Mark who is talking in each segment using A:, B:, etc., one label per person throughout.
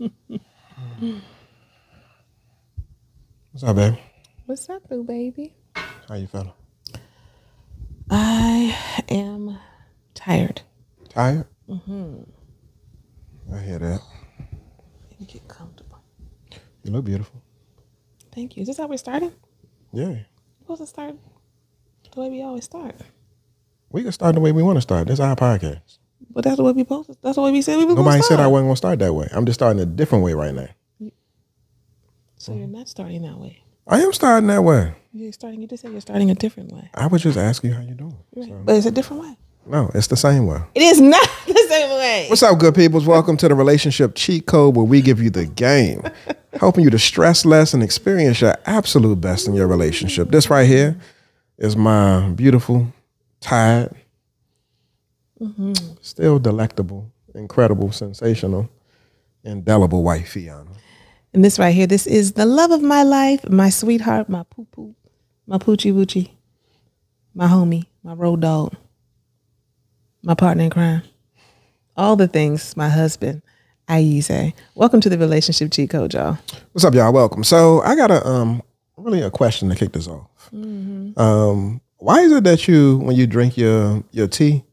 A: What's up, baby?
B: What's up, boo baby?
A: How you feeling?
B: I am tired.
A: Tired? Mm-hmm. I hear that.
B: Get comfortable.
A: You look beautiful.
B: Thank you. Is this how we're starting?
A: Yeah.
B: We're supposed to start the way we always start.
A: We can start the way we want to start. This is our podcast.
B: But that's the way we posted. That's the way we said we were
A: Nobody said I wasn't gonna start that way. I'm just starting a different way right now.
B: So you're not starting that way.
A: I am starting that way.
B: You're starting. You just said you're starting a different way.
A: I was just asking you how you doing. So,
B: But it's a different way.
A: no, it's the same way.
B: It is not the same way.
A: What's up, good peoples? Welcome to the relationship cheat code where we give you the game, helping you to stress less and experience your absolute best in your relationship. This right here is my beautiful, tired, still delectable, incredible, sensational, indelible wife, Aiyana.
B: And this right here, this is the love of my life, my sweetheart, my poo poo, my poochie woochie, my homie, my road dog, my partner in crime. All the things, my husband, Ayize. Welcome to the relationship cheat code, y'all.
A: What's up, y'all? Welcome. So I got a um really a question to kick this off. Um, why is it that you when you drink your your tea,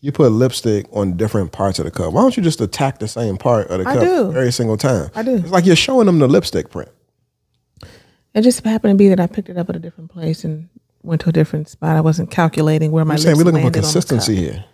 A: you put lipstick on different parts of the cup? Why don't you just attack the same part of the
B: I
A: cup
B: do.
A: every single time?
B: I do.
A: It's like you're showing them the lipstick print.
B: It just happened to be that I picked it up at a different place and went to a different spot. I wasn't calculating where my
A: I'm saying we're looking for consistency here.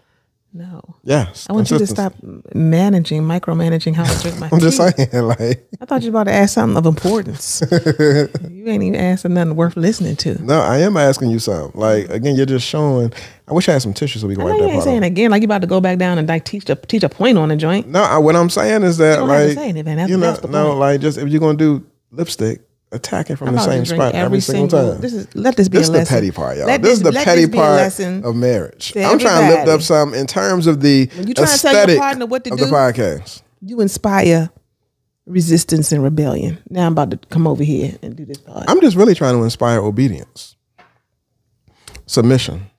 B: No.
A: Yes.
B: I want you to stop managing, micromanaging how I drink my
A: I'm just
B: tea.
A: saying, like,
B: I thought you were about to ask something of importance. you ain't even asking nothing worth listening to.
A: no, I am asking you something. Like, again, you're just showing. I wish I had some tissue so we can
B: I
A: wipe
B: you
A: that
B: ain't saying again like you about to go back down and like teach a teach a point on a joint.
A: No, I, what I'm saying is that,
B: to
A: like.
B: That's-
A: you know, no,
B: point.
A: like, just if you're gonna do lipstick, attack it from the
B: I'll
A: same spot every, single, time.
B: This is let this be
A: This
B: a
A: is the petty part, y'all.
B: Let
A: this, is the petty
B: this
A: part of marriage. I'm trying to lift up some in terms of the
B: When you trying to tell your
A: aesthetic
B: partner what to
A: of
B: do,
A: the podcast.
B: You inspire resistance and rebellion. Now I'm about to come over here and do this part.
A: I'm just really trying to inspire obedience, submission.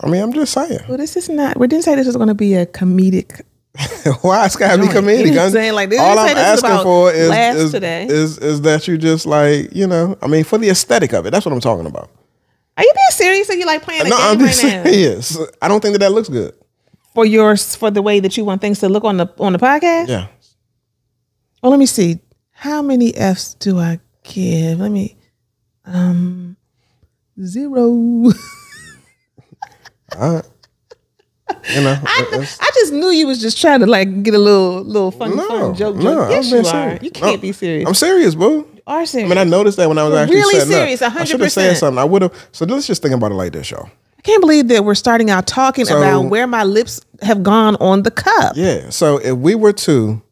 A: I mean, I'm just saying.
B: well, this is not. We didn't say this was going to be a comedic.
A: Why it's gotta be comedic?
B: You know I'm
A: I'm-
B: saying? Like, they
A: all I'm asking for is is, is is that you just like you know? I mean, for the aesthetic of it, that's what I'm talking about.
B: Are you being serious? Or you like playing a
A: No,
B: game
A: I'm
B: right
A: being
B: now.
A: I don't think that that looks good.
B: for yours for the way that you want things to look on the on the podcast?
A: Yeah.
B: Well, let me see. How many F's do I give? Let me um zero.
A: All right. You know,
B: I, I just knew you was just trying to like get a little little funny
A: no,
B: fun joke.
A: no,
B: joke. Yes, you are.
A: serious.
B: You can't
A: No,
B: be serious.
A: I'm serious, boo.
B: you are serious.
A: I mean, I noticed that when I was
B: You're
A: actually
B: really serious,
A: up. I should have said something. I would have. So let's just think about it like this, y'all.
B: I can't believe that we're starting out talking
A: So-
B: about where my lips have gone on the cup.
A: Yeah. So if we were to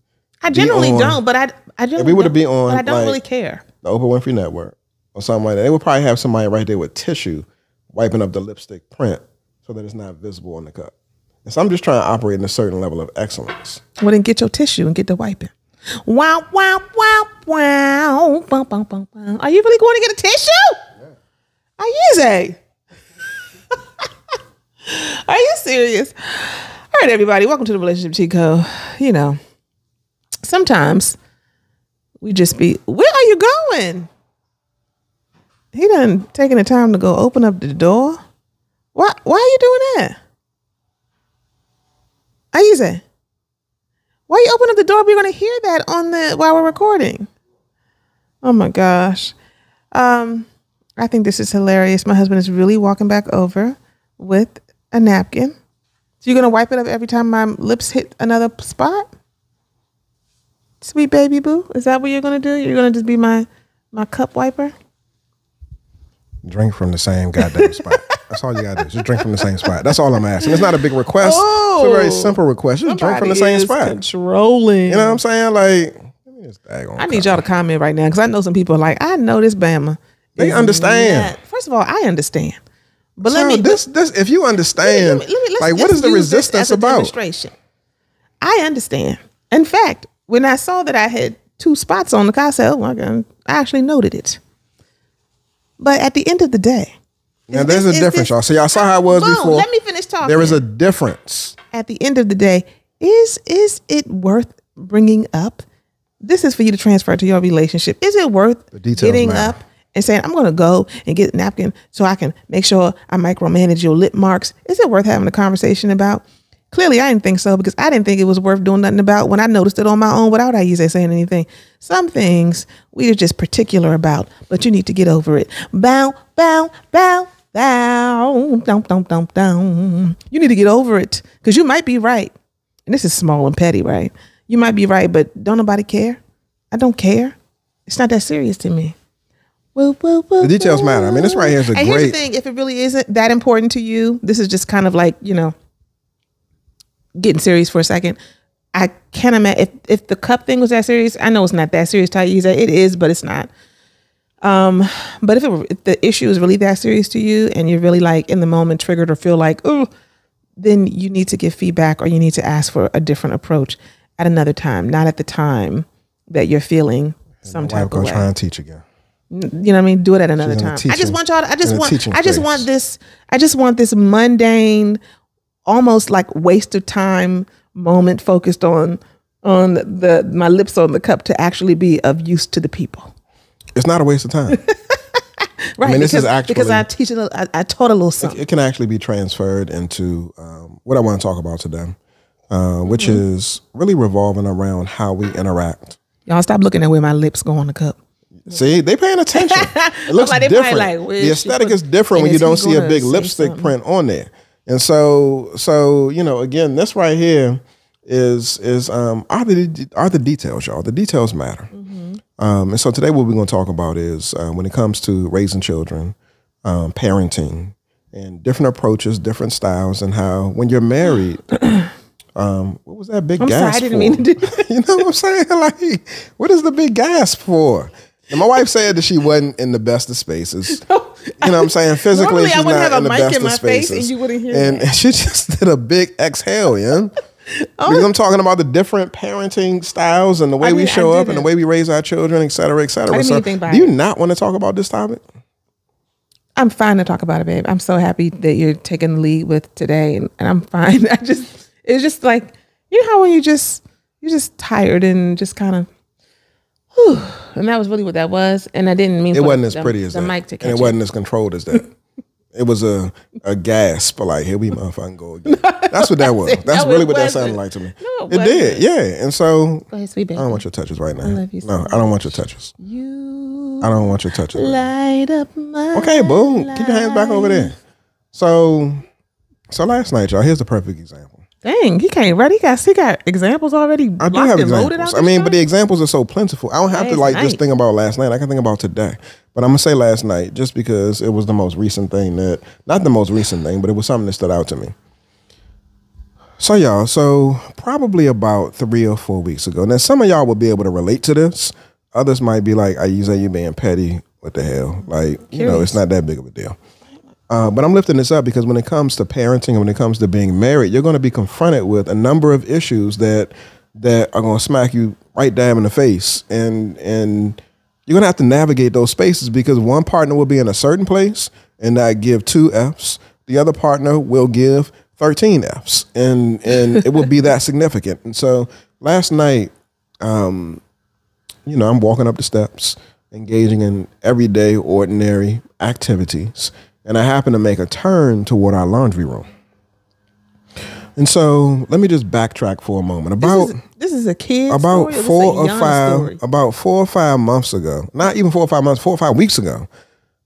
B: I generally
A: on-
B: don't, but I I generally
A: we were to be on,
B: but I don't
A: like-
B: really care.
A: the Oprah Winfrey Network or something like that, they would probably have somebody right there with tissue wiping up the lipstick print so that it's not visible on the cup. And so I'm just trying to operate in a certain level of excellence.
B: Well, then get your tissue and get the wiping. Wow, wow, wow, wow. Bum, bum, bum, bum. Are you really going to get a tissue? Are you? Are you serious? All right, everybody, welcome to the Relationship Cheat Code. You know, sometimes we just be, where are you going? He done taking the time to go open up the door. Why, why are you doing that? Ayize, why you open up the door? We're gonna hear that on the while we're recording. Oh my gosh. Um, I think this is hilarious. My husband is really walking back over with a napkin. So you're gonna wipe it up every time my lips hit another spot? Sweet baby boo? Is that what you're gonna do? You're gonna just be my my cup wiper?
A: Drink from the same goddamn spot. That's all you gotta do. Just drink from the same spot. That's all I'm asking. It's not a big request. it's a very
B: Oh.
A: simple request. Just drink from the same spot.
B: Controlling.
A: You know what I'm saying? Like, let me
B: I need y'all to comment right now because I know some people are like, I know this Bama.
A: They understand.
B: not- First of all, I understand. But
A: So
B: let me
A: this this if you understand
B: let me- let me- let's
A: like what is the resistance about?
B: Demonstration. I understand. In fact, when I saw that I had two spots on the car, I said, "Oh my god!" I actually noted it. But at the end of the day,
A: Now there's a difference,
B: this-
A: y'all. So y'all saw how it was
B: Boom,
A: before.
B: Let me finish talking.
A: There is a difference.
B: at the end of the day, is is it worth bringing up, this is for you to transfer to your relationship. Is it worth getting
A: matter.
B: up and saying, I'm going to go and get a napkin so I can make sure I micromanage your lip marks? Is it worth having a conversation about? Clearly, I didn't think so because I didn't think it was worth doing nothing about when I noticed it on my own without Ayize saying anything. Some things we are just particular about, but you need to get over it. Bow, bow, bow, bow, dum, dum, dum, dum. You need to get over it because you might be right. And this is small and petty, right? You might be right, but don't nobody care. I don't care. It's not that serious to me. Woo, woo, woo,
A: The details matter. I mean, this right here is a
B: and here's the thing: if it really isn't that important to you, this is just kind of like you know, getting serious for a second. I can't imagine if if the cup thing was that serious. I know it's not that serious, Taiza. It is, but it's not. Um, but if it if the issue is really that serious to you, and you're really like in the moment triggered or feel like oh, then you need to give feedback or you need to ask for a different approach at another time, not at the time that you're feeling some type of way
A: try and teach again.
B: you know what I mean? Do it at another time. I just want y'all. To, I just want. I just
A: phase.
B: want this. I just want this mundane, almost like waste of time moment focused on on the my lips on the cup to actually be of use to the people.
A: It's not a waste of time.
B: Right.
A: mean, this
B: because,
A: is actually-
B: because I teach a I, I taught a little something.
A: it can actually be transferred into um, what I want to talk about today, uh, which
B: Mm-hmm.
A: is really revolving around how we interact.
B: Y'all stop looking at where my lips go on the cup.
A: See, they paying attention. It looks
B: like,
A: different.
B: like,
A: the aesthetic
B: put-
A: is different when you don't see a big lipstick
B: something?
A: print on there. And so, so you know, again, this right here is is um, are the are the details, y'all. The details matter.
B: Mm-hmm.
A: Um, and so today, what we're going to talk about is uh, when it comes to raising children, um, parenting, and different approaches, different styles, and how when you're married. Um, what was that big
B: I'm sorry,
A: gasp
B: I didn't
A: for?
B: mean to do
A: you know what I'm saying? Like, what is the big gasp for? And my wife said that she wasn't in the best of spaces. You know what I'm saying? Physically, she's
B: wouldn't
A: not
B: have a
A: in the
B: mic
A: best
B: in
A: of
B: my face
A: spaces.
B: and you wouldn't hear
A: and,
B: that.
A: she just did a big exhale, yeah. Oh. Because I'm talking about the different parenting styles and the way
B: I
A: we
B: I
A: show up and the
B: didn't.
A: way we raise our children, et cetera, et cetera.
B: didn't
A: So,
B: mean anything by
A: do you
B: it.
A: not want to talk about this topic?
B: I'm fine to talk about it, babe. I'm so happy that you're taking the lead with today, and, and I'm fine. I just, it's just like, you know how when you just, you're just tired and just kind of, whew, and that was really what that was. And I didn't mean
A: It
B: for
A: wasn't
B: the,
A: as pretty as
B: the
A: that,
B: mic to
A: and
B: catch
A: it
B: it.
A: wasn't as controlled as that. it was a a gasp, like here we motherfucking go again. That's what that was. That's
B: No,
A: really what that sounded like to me.
B: No, it
A: it did, yeah. And so
B: ahead.
A: I don't want your touches right now.
B: love you so
A: no, I don't want your touches.
B: you
A: I don't want your touches. right
B: light up my.
A: Okay, boom. Keep your hands back over there. So, so last night, y'all. Here's the perfect example.
B: Dang, he can't ready. He got, he got examples already.
A: I do have examples. I mean, but the examples are so plentiful. I don't have to
B: Last
A: like just
B: night.
A: think about last night. I can think about today. But I'm gonna say last night just because it was the most recent thing that, not the most recent thing, but it was something that stood out to me. So y'all, so probably about three or four weeks ago. Now some of y'all will be able to relate to this. Others might be like, "I use you being petty. What the hell? Like, you know, it's not that big of a deal." Uh, but I'm lifting this up because when it comes to parenting and when it comes to being married, you're going to be confronted with a number of issues that that are going to smack you right dab in the face, and and you're going to have to navigate those spaces because one partner will be in a certain place and not give two Fs. The other partner will give 13 Fs, and and it will be that significant. And so last night, you know, I'm walking up the steps, engaging in everyday, ordinary activities, and I happen to make a turn toward our laundry room. And so, let me just backtrack for a moment. About
B: This is, this is a kid.
A: about
B: story,
A: four or five
B: story?
A: about four or five months ago, not even four or five months, four or five weeks ago,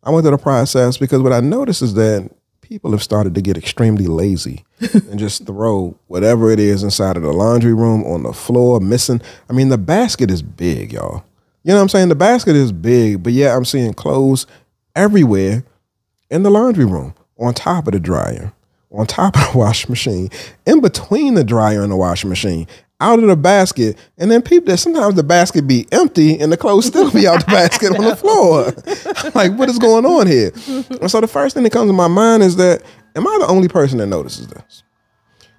A: I went through the process because what I noticed is that people have started to get extremely lazy and just throw whatever it is inside of the laundry room on the floor, missing. I mean, the basket is big, y'all. You know what I'm saying? The basket is big, but yeah, I'm seeing clothes everywhere in the laundry room, on top of the dryer, on top of the washing machine, in between the dryer and the washing machine, out of the basket, and then people that sometimes the basket be empty and the clothes still be out the basket on the floor. Like, what is going on here? And so the first thing that comes to my mind is that, am I the only person that notices this?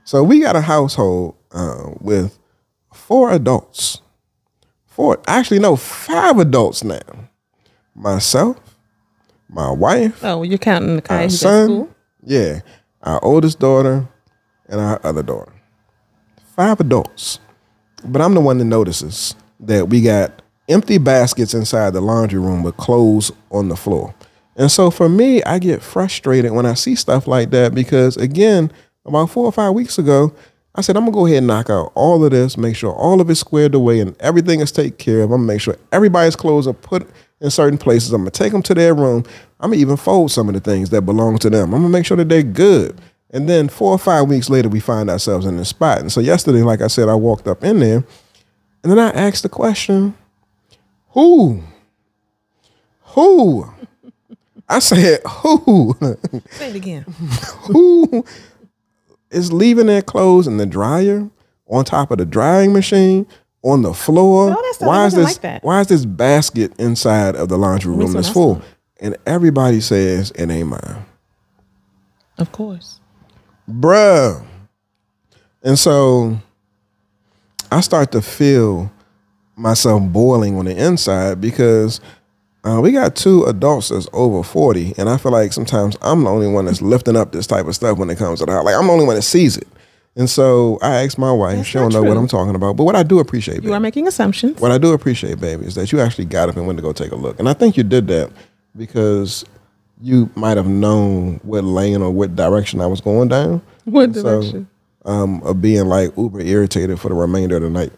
A: So we got a household uh, with four adults. Four, actually, no, five adults now. Myself, my wife,
B: Oh, you're counting the guy who's at
A: son,
B: school.
A: yeah, our oldest daughter, and our other daughter. Five adults but I'm the one that notices that we got empty baskets inside the laundry room with clothes on the floor. And so for me, I get frustrated when I see stuff like that because again, about four or five weeks ago, I said, I'm gonna go ahead and knock out all of this, make sure all of it's squared away and everything is taken care of. I'm gonna make sure everybody's clothes are put in certain places. I'm gonna take them to their room. I'm gonna even fold some of the things that belong to them. I'm gonna make sure that they're good. And then four or five weeks later, we find ourselves in this spot. And so yesterday, like I said, I walked up in there and then I asked the question, who? Who? I said, who?
B: Say it again.
A: who is leaving their clothes in the dryer on top of the drying machine on the floor?
B: No, that's not-
A: why
B: it
A: is
B: wasn't
A: this
B: like that.
A: why is this basket inside of the laundry room
B: Makes
A: that's full? And everybody says it ain't mine.
B: Of course.
A: Bruh. And so I start to feel myself boiling on the inside because uh, we got two adults that's over 40. And I feel like sometimes I'm the only one that's lifting up this type of stuff when it comes to the house. Like I'm the only one that sees it. And so I asked my wife,
B: That's
A: she don't know what. I'm talking about. But what I do appreciate,
B: You
A: baby,
B: are making assumptions.
A: what I do appreciate, baby, is that you actually got up and went to go take a look. And I think you did that because you might have known what lane or what direction I was going down.
B: What
A: So,
B: direction?
A: um, of being like uber irritated for the remainder of the night.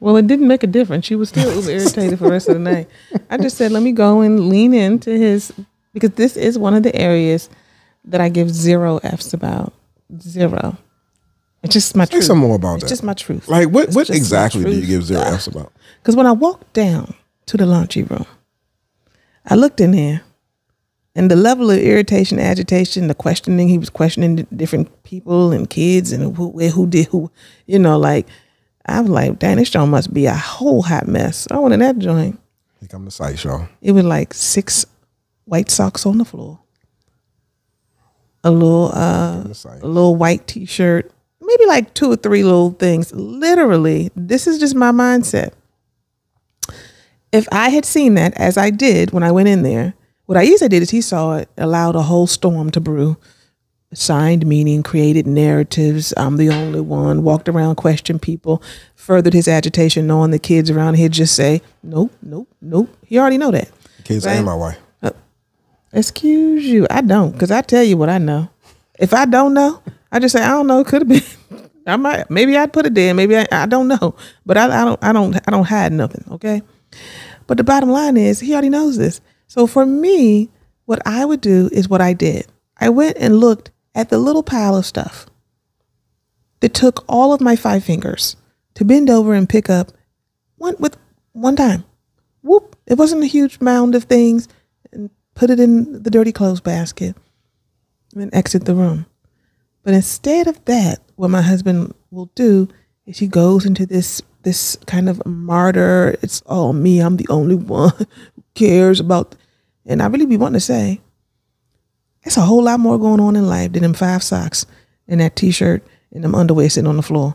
B: Well, it didn't make a difference. She was still uber irritated for the rest of the night. I just said, let me go and lean into his because this is one of the areas that I give zero F's about. Zero. It's just my
A: Say
B: truth.
A: some more about
B: It's
A: that.
B: just my truth.
A: Like what?
B: It's
A: What
B: just my
A: exactly do you
B: truth.
A: give zero F's about?
B: Because when I walked down to the laundry room, I looked in there, and the level of irritation, agitation, the questioning, he was questioning the different people and kids and who, where, who did who, you know, like, I was like, dang, this joint must be a whole hot mess. I went in that joint.
A: Here come the sight, y'all.
B: It was like six white socks on the floor, a little, uh,
A: The sight.
B: a little white t-shirt, maybe like two or three little things. Literally, this is just my mindset. If I had seen that as I did when I went in there, what I usually did is he saw it, allowed a whole storm to brew, signed meaning, created narratives. I'm the only one. Walked around, questioned people, furthered his agitation, knowing the kids around. He'd just say, "Nope, nope, nope." He already know that.
A: Kids
B: Right.
A: and my wife.
B: Uh, excuse you. I don't, because I tell you what I know. If I don't know, I just say I don't know. Could have been. I might. Maybe I'd put it there. Maybe I, I don't know. But I, I don't. I don't. I don't hide nothing. Okay. But the bottom line is, he already knows this. So for me, what I would do is what I did. I went and looked at the little pile of stuff that took all of my five fingers to bend over and pick up one with one time. Whoop! It wasn't a huge mound of things and put it in the dirty clothes basket and exit the room. But instead of that, what my husband will do is he goes into this this kind of martyr. It's all me. I'm the only one who cares about. And I really be wanting to say, it's a whole lot more going on in life than them five socks and that t-shirt and them underwear sitting on the floor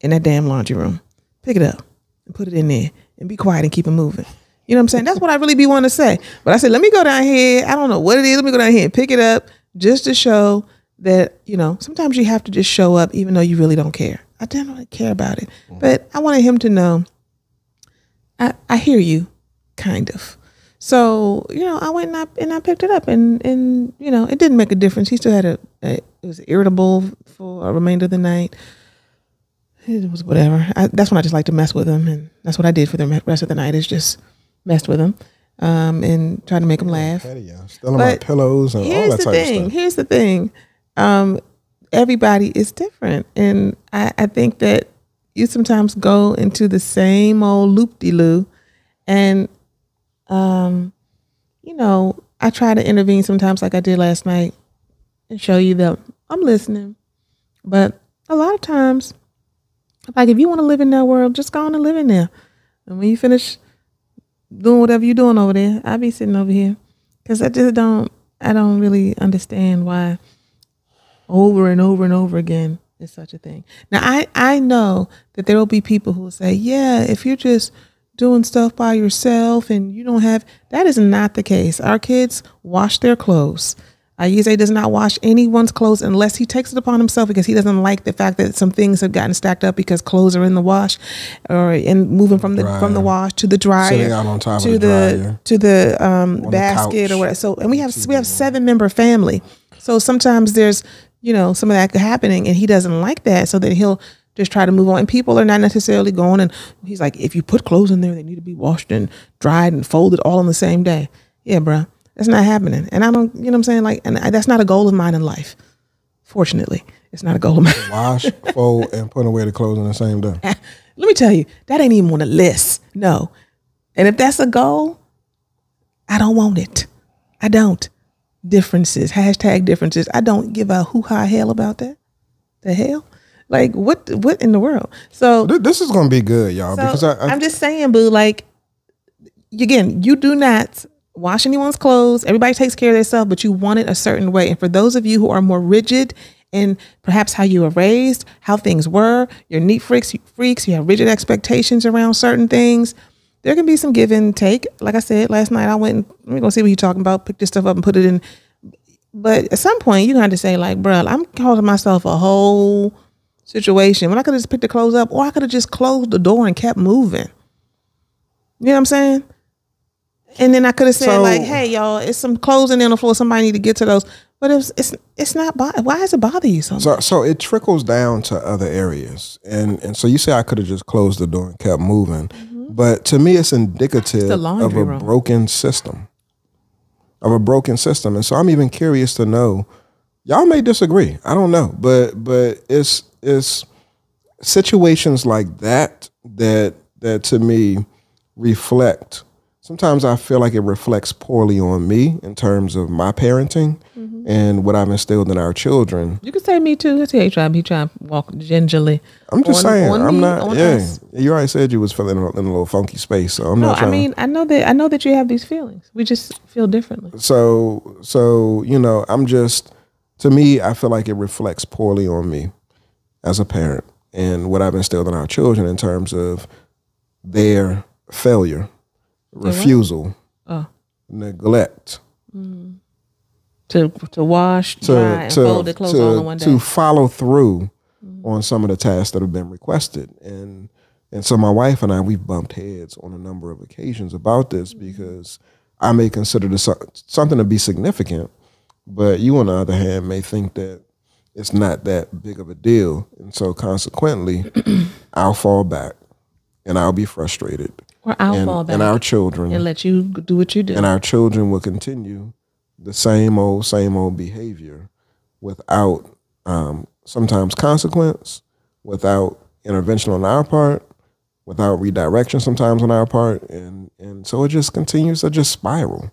B: in that damn laundry room. Pick it up and put it in there and be quiet and keep it moving. You know what I'm saying? That's what I really be wanting to say. But I said, let me go down here. I don't know what it is. Let me go down here and pick it up just to show that, you know, sometimes you have to just show up even though you really don't care. I don't really care about it. But I wanted him to know I, I hear you, kind of. So, you know, I went and I, and I picked it up and, and, you know, it didn't make a difference. He still had a, a it was irritable for a remainder of the night. It was whatever. I, that's when I just like to mess with him. And that's what I did for the rest of the night is just messed with him um, and try to make him laugh.
A: Petty, yeah. Stealing my pillows and all that type
B: thing.
A: of stuff.
B: Here's the thing. Um, everybody is different, and I, I think that you sometimes go into the same old loop de loo, and um, you know, I try to intervene sometimes, like I did last night, and show you that I'm listening. But a lot of times, like if you want to live in that world, just go on and live in there. And when you finish doing whatever you're doing over there, I'll be sitting over here because I just don't. I don't really understand why over and over and over again is such a thing. Now I I know that there will be people who will say, yeah, if you're just doing stuff by yourself and you don't have that is not the case. Our kids wash their clothes. Ayize does not wash anyone's clothes unless he takes it upon himself because he doesn't like the fact that some things have gotten stacked up because clothes are in the wash or in moving from the from the wash to the dryer
A: Sitting out on top of
B: to
A: the dryer.
B: to the um,
A: the
B: basket
A: couch.
B: or whatever. So and we have we have seven member family. So sometimes there's you know some of that could happening and he doesn't like that. So then he'll just try to move on. And people are not necessarily going and he's like, if you put clothes in there, they need to be washed and dried and folded all on the same day. Yeah, bruh. That's not happening. And I don't, you know what I'm saying? Like, and I, that's not a goal of mine in life. Fortunately, it's not a goal of mine.
A: Wash, fold, and put away the clothes on the same day.
B: Let me tell you, that ain't even on the list. No. And if that's a goal, I don't want it. I don't. Differences, hashtag differences. I don't give a hoo ha hell about that. The hell? Like what what in the world? So,
A: This is going to be good, y'all,
B: so
A: because I, I,
B: I'm just saying, boo, like again, you do not wash anyone's clothes. Everybody takes care of themselves, but you want it a certain way. And for those of you who are more rigid in perhaps how you were raised, how things were, you're neat freaks, freaks, you have rigid expectations around certain things. There can be some give and take. Like I said last night, I went and we're gonna see what you're talking about, pick this stuff up and put it in. But at some point, you're gonna have to say, like, bruh, I'm causing myself a whole situation when I could have just picked the clothes up, or I could have just closed the door and kept moving. You know what I'm saying? And then I could have said
A: So-
B: like, "Hey, y'all, it's some clothes in there on the floor. Somebody need to get to those." But it's it's it's not. Why does it bother you so much?
A: so so it trickles down to other areas, and and so you say I could have just closed the door and kept moving, but to me it's indicative of a
B: room.
A: broken system, of a broken system, and so I'm even curious to know. Y'all may disagree. I don't know, but but it's it's situations like that that that to me reflect sometimes i feel like it reflects poorly on me in terms of my parenting
B: Mm-hmm.
A: and what i've instilled in our children
B: You could say me too. I see how he tried. He tried to walk gingerly.
A: i'm just
B: on-
A: saying
B: on
A: i'm
B: me,
A: not yeah
B: us.
A: you already said you was feeling in a, in a little funky space so i'm
B: No,
A: not
B: I mean, I know that I know that you have these feelings. We just feel differently.
A: so so you know i'm just to me i feel like it reflects poorly on me as a parent and what i've instilled in our children in terms of their failure refusal
B: Oh.
A: neglect
B: To to wash,
A: to
B: dry,
A: to,
B: fold the clothes all in one day.
A: to follow through on some of the tasks that have been requested and and so my wife and I we've bumped heads on a number of occasions about this
B: Mm-hmm.
A: because I may consider this something to be significant but you on the other hand may think that it's not that big of a deal and so consequently I'll fall back and I'll be frustrated
B: or I'll
A: and,
B: fall back
A: and our children
B: and let you do what you do.
A: and our children will continue the same old, same old behavior without um, sometimes consequence, without intervention on our part, without redirection sometimes on our part, and and so it just continues to just spiral.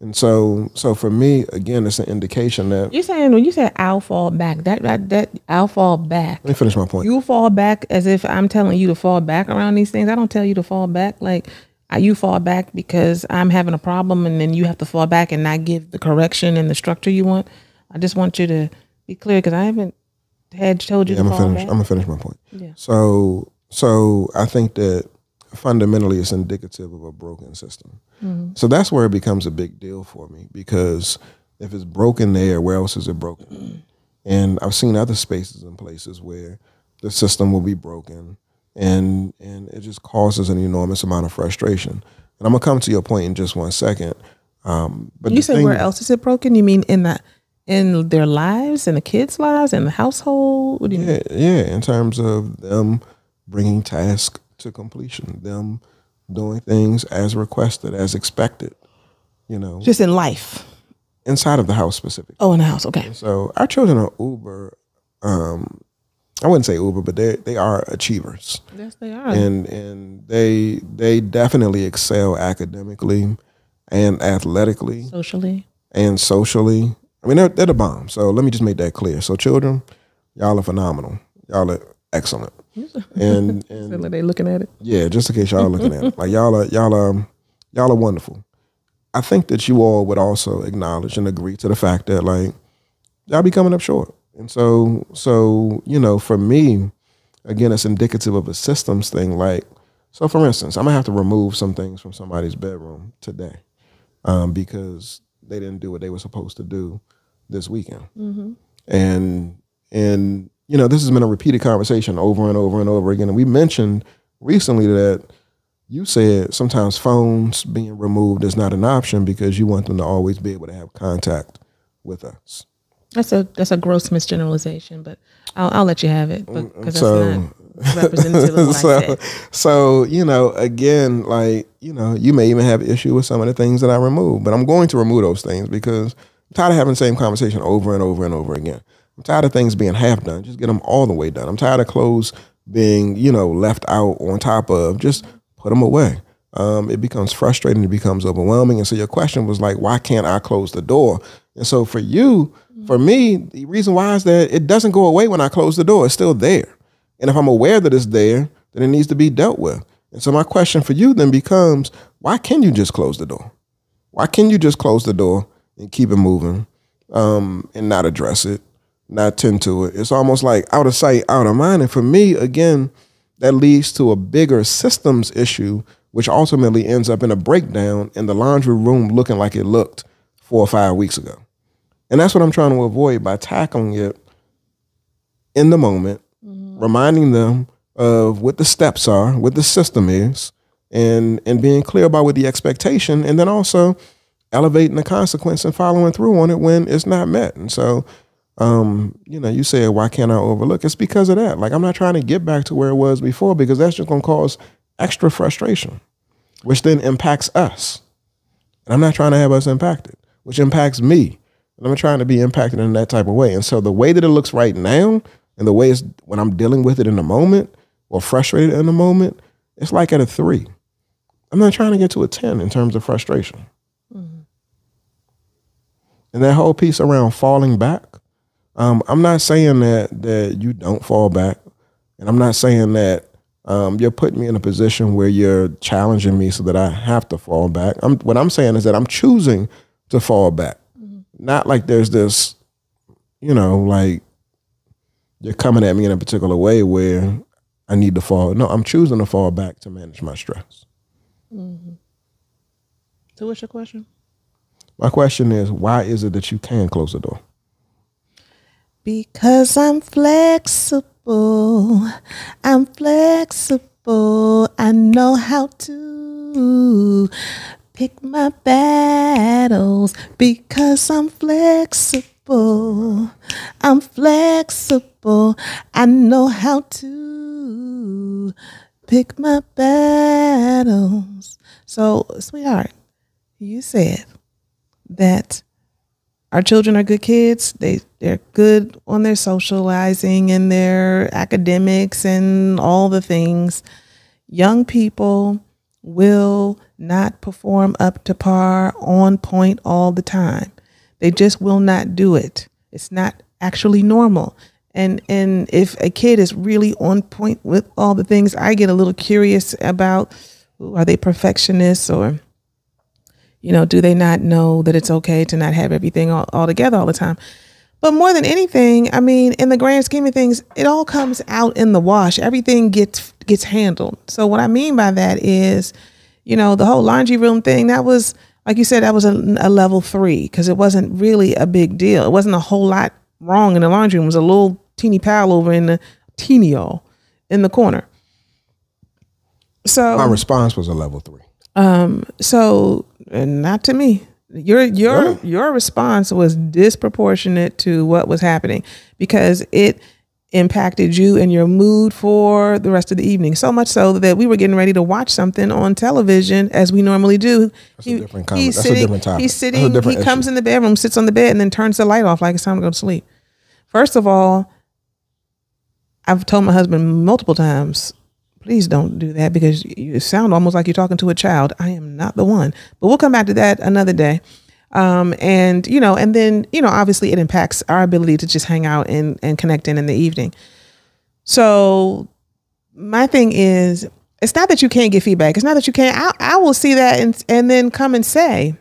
A: And so, so for me, again, it's an indication that.
B: you're saying when you say I'll fall back, that that that I'll fall back.
A: Let me finish my point.
B: You fall back as if I'm telling you to fall back around these things. I don't tell you to fall back. Like I- you fall back because I'm having a problem, and then you have to fall back and not give the correction and the structure you want. I just want you to be clear because I haven't had told you
A: I'm gonna finish.
B: back.
A: I'm gonna finish my point.
B: Yeah.
A: So, so I think that fundamentally it's indicative of a broken system.
B: Mm-hmm.
A: So that's where it becomes a big deal for me because if it's broken there, where else is it broken? And I've seen other spaces and places where the system will be broken, and and it just causes an enormous amount of frustration. And I'm gonna come to your point in just one second. Um, but
B: you
A: said
B: where else is it broken? You mean in the in their lives, in the kids' lives, in the household? What do you mean?
A: Yeah, yeah, in terms of them bringing tasks to completion, them doing things as requested, as expected, you know,
B: Just in life.
A: inside of the house specifically.
B: Oh, in the house. Okay.
A: So our children are uber, um, I wouldn't say uber, but they they are achievers,
B: Yes, they are.
A: and and they they definitely excel academically and athletically
B: Socially.
A: and socially. I mean, they're, they're the bomb. So let me just make that clear. So children, y'all are phenomenal. Y'all are excellent. And and
B: Are they looking at it?
A: yeah, just in case y'all are looking at it, like y'all are y'all are y'all are wonderful. I think that you all would also acknowledge and agree to the fact that like y'all be coming up short. And so so you know, for me, again, it's indicative of a systems thing. Like so, for instance, I'm gonna have to remove some things from somebody's bedroom today um, because they didn't do what they were supposed to do this weekend. And and you know, this has been a repeated conversation over and over and over again. And we mentioned recently that you said sometimes phones being removed is not an option because you want them to always be able to have contact with us.
B: That's a that's a gross misgeneralization, but I'll, I'll let you have it because mm, that's
A: So-
B: not representative of what I
A: so,
B: said.
A: so you know, again, like you know, you may even have issue with some of the things that I remove, but I'm going to remove those things because I'm tired of having the same conversation over and over and over again. I'm tired of things being half done. Just get them all the way done. I'm tired of clothes being, you know, left out on top of. Just put them away. Um, it becomes frustrating. It becomes overwhelming. And so your question was like, why can't I close the door? And so for you, for me, the reason why is that it doesn't go away when I close the door. It's still there. And if I'm aware that it's there, then it needs to be dealt with. And so my question for you then becomes, why can you just close the door? Why can you just close the door and keep it moving um, and not address it, not tend to it? It's almost like out of sight, out of mind. And for me, again, that leads to a bigger systems issue, which ultimately ends up in a breakdown in the laundry room looking like it looked four or five weeks ago. And that's what I'm trying to avoid by tackling it in the moment, mm-hmm. reminding them of what the steps are, what the system is, and and being clear about what the expectation, and then also elevating the consequence and following through on it when it's not met. And so, um, you know, you say, why can't I overlook? It's because of that. Like I'm not trying to get back to where it was before because that's just gonna cause extra frustration, which then impacts us. And I'm not trying to have us impacted, which impacts me. And I'm trying to be impacted in that type of way. And so the way that it looks right now and the way it's when I'm dealing with it in the moment or frustrated in the moment, it's like at a three. I'm not trying to get to a 10 in terms of frustration. And that whole piece around falling back, um, I'm not saying that that you don't fall back. And I'm not saying that um, you're putting me in a position where you're challenging me so that I have to fall back. I'm, what I'm saying is that I'm choosing to fall back. Not like there's this, you know, like you're coming at me in a particular way where I need to fall. No, I'm choosing to fall back to manage my stress.
B: So what's your question?
A: My question is, why is it that you can close the door?
B: Because I'm flexible. I'm flexible. I know how to pick my battles because I'm flexible. I'm flexible. I know how to pick my battles. So, sweetheart, you said that our children are good kids. They they're good on their socializing and their academics and all the things. Young people will not perform up to par on point all the time. They just will not do it. It's not actually normal. And and if a kid is really on point with all the things, I get a little curious about are they perfectionists or you know, do they not know that it's okay to not have everything all, all together all the time? But more than anything, I mean, in the grand scheme of things, it all comes out in the wash. Everything gets gets handled. So what I mean by that is, you know, the whole laundry room thing. That was, like you said, that was a, a level three because it wasn't really a big deal. It wasn't a whole lot wrong in the laundry room. It was a little teeny pile over in the teeny all in the corner. So
A: My response was a level three.
B: um, so uh, not to me. Your your your response was disproportionate to what was happening because it impacted you and your mood for the rest of the evening. So much so that we were getting ready to watch something on television as we normally do.
A: That's a different
B: he's
A: that's a
B: sitting,
A: different topic.
B: He's
A: a
B: sitting. He
A: different
B: comes
A: issue.
B: in the bedroom, sits on the bed, and then turns the light off like it's time to go to sleep. First of all, I've told my husband multiple times, please don't do that because you sound almost like you're talking to a child. I am not the one. But we'll come back to that another day. Um, and you know, and then you know, obviously, it impacts our ability to just hang out and and connect in in the evening. So my thing is, it's not that you can't get feedback. It's not that you can't. I, I will see that and and then come and say,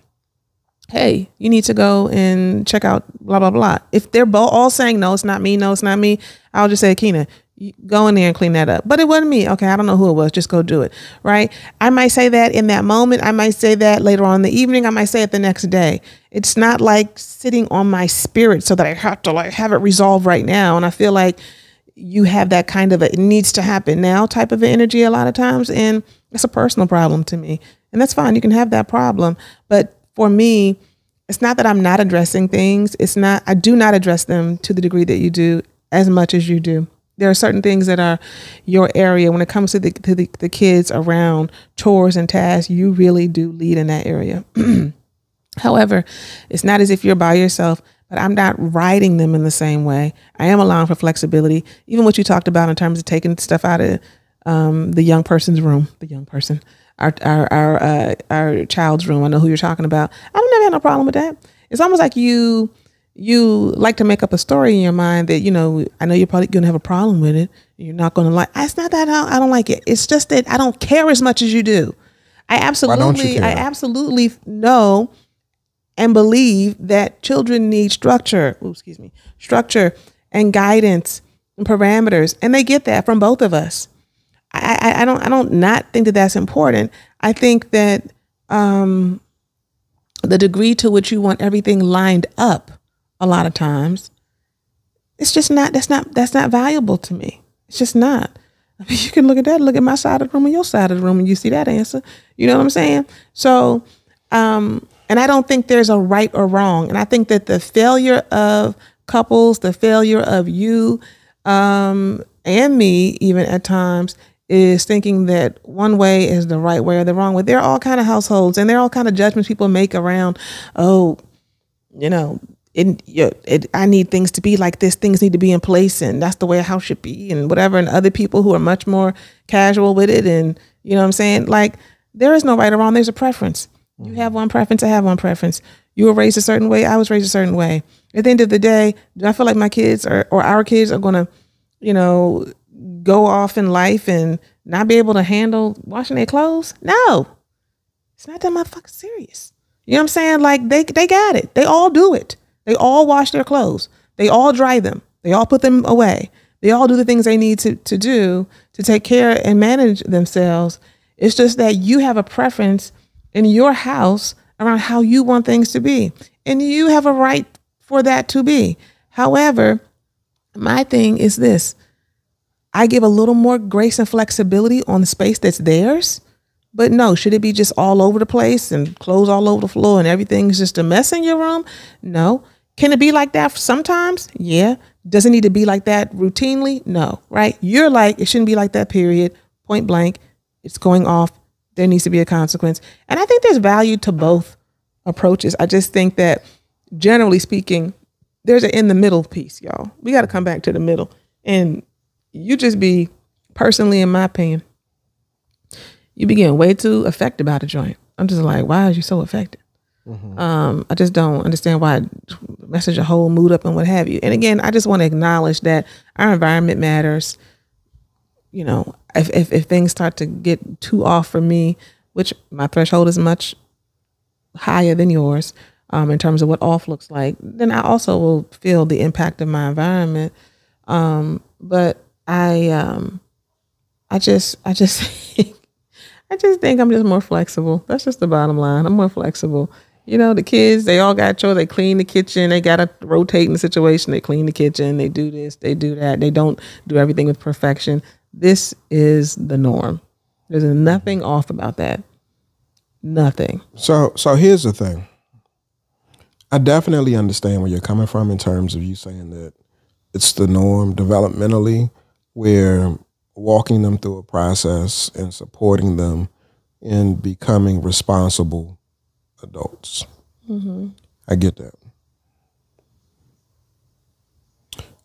B: hey, you need to go and check out blah blah blah. If they're both all saying no, it's not me, no, it's not me, I'll just say, Keena, You go in there and clean that up. But it wasn't me. Okay, I don't know who it was. Just go do it. Right? I might say that in that moment. I might say that later on in the evening. I might say it the next day. It's not like sitting on my spirit so that I have to like have it resolved right now. And I feel like you have that kind of a, it needs to happen now type of energy a lot of times. And it's a personal problem to me. And that's fine. You can have that problem. But for me, it's not that I'm not addressing things. It's not, I do not address them to the degree that you do as much as you do. There are certain things that are your area when it comes to the, to the, the kids around chores and tasks. You really do lead in that area. However, it's not as if you're by yourself, but I'm not writing them in the same way. I am allowing for flexibility. Even what you talked about in terms of taking stuff out of um, the young person's room, the young person, our our our uh, our child's room. I know who you're talking about. I don't had no problem with that. It's almost like you you like to make up a story in your mind that you know. I know you're probably gonna have a problem with it. You're not gonna like. It's not that I don't, I don't like it. It's just that I don't care as much as you do. I absolutely, I absolutely know and believe that children need structure. Ooh, excuse me, structure and guidance and parameters, and they get that from both of us. I, I, don't I don't not think that that's important. I think that um, the degree to which you want everything lined up a lot of times, it's just not that's not that's not valuable to me. It's just not. I mean, you can look at that, look at my side of the room and your side of the room, and you see that answer. You know what I'm saying? So, um, and I don't think there's a right or wrong. And I think that the failure of couples, the failure of you um, and me, even at times, is thinking that one way is the right way or the wrong way. There are all kind of households and there are all kind of judgments people make around, oh, you know, it, it, I need things to be like this. Things need to be in place, and that's the way a house should be, and whatever. And other people who are much more casual with it, and you know what I'm saying. Like there is no right or wrong. There's a preference. You mm-hmm. have one preference. I have one preference. You were raised a certain way. I was raised a certain way. At the end of the day, do I feel like my kids or or our kids are gonna, you know, go off in life and not be able to handle washing their clothes? No. It's not that motherfucker serious. You know what I'm saying? Like they they got it. They all do it. They all wash their clothes. They all dry them. They all put them away. They all do the things they need to, to do to take care and manage themselves. It's just that you have a preference in your house around how you want things to be. And you have a right for that to be. However, my thing is this I give a little more grace and flexibility on the space that's theirs. But no, should it be just all over the place and clothes all over the floor and everything's just a mess in your room? No. Can it be like that sometimes? Yeah. Does it need to be like that routinely? No, right? You're like, it shouldn't be like that, period. Point blank. It's going off. There needs to be a consequence. And I think there's value to both approaches. I just think that generally speaking, there's an in the middle piece, y'all. We got to come back to the middle. And you just be personally, in my opinion, you be getting way too affected by the joint. I'm just like, why are you so affected? Mm-hmm. Um, I just don't understand why message your whole mood up and what have you. And again, I just want to acknowledge that our environment matters. You know, if, if, if things start to get too off for me, which my threshold is much higher than yours um, in terms of what off looks like, then I also will feel the impact of my environment. Um, but I um I just I just I just think I'm just more flexible. That's just the bottom line. I'm more flexible. You know, the kids, they all got chores. They clean the kitchen. They got to rotate in the situation. They clean the kitchen. They do this. They do that. They don't do everything with perfection. This is the norm. There's nothing off about that. Nothing.
A: So, so here's the thing. I definitely understand where you're coming from in terms of you saying that it's the norm developmentally where walking them through a process and supporting them in becoming responsible adults. Mm-hmm. I get that.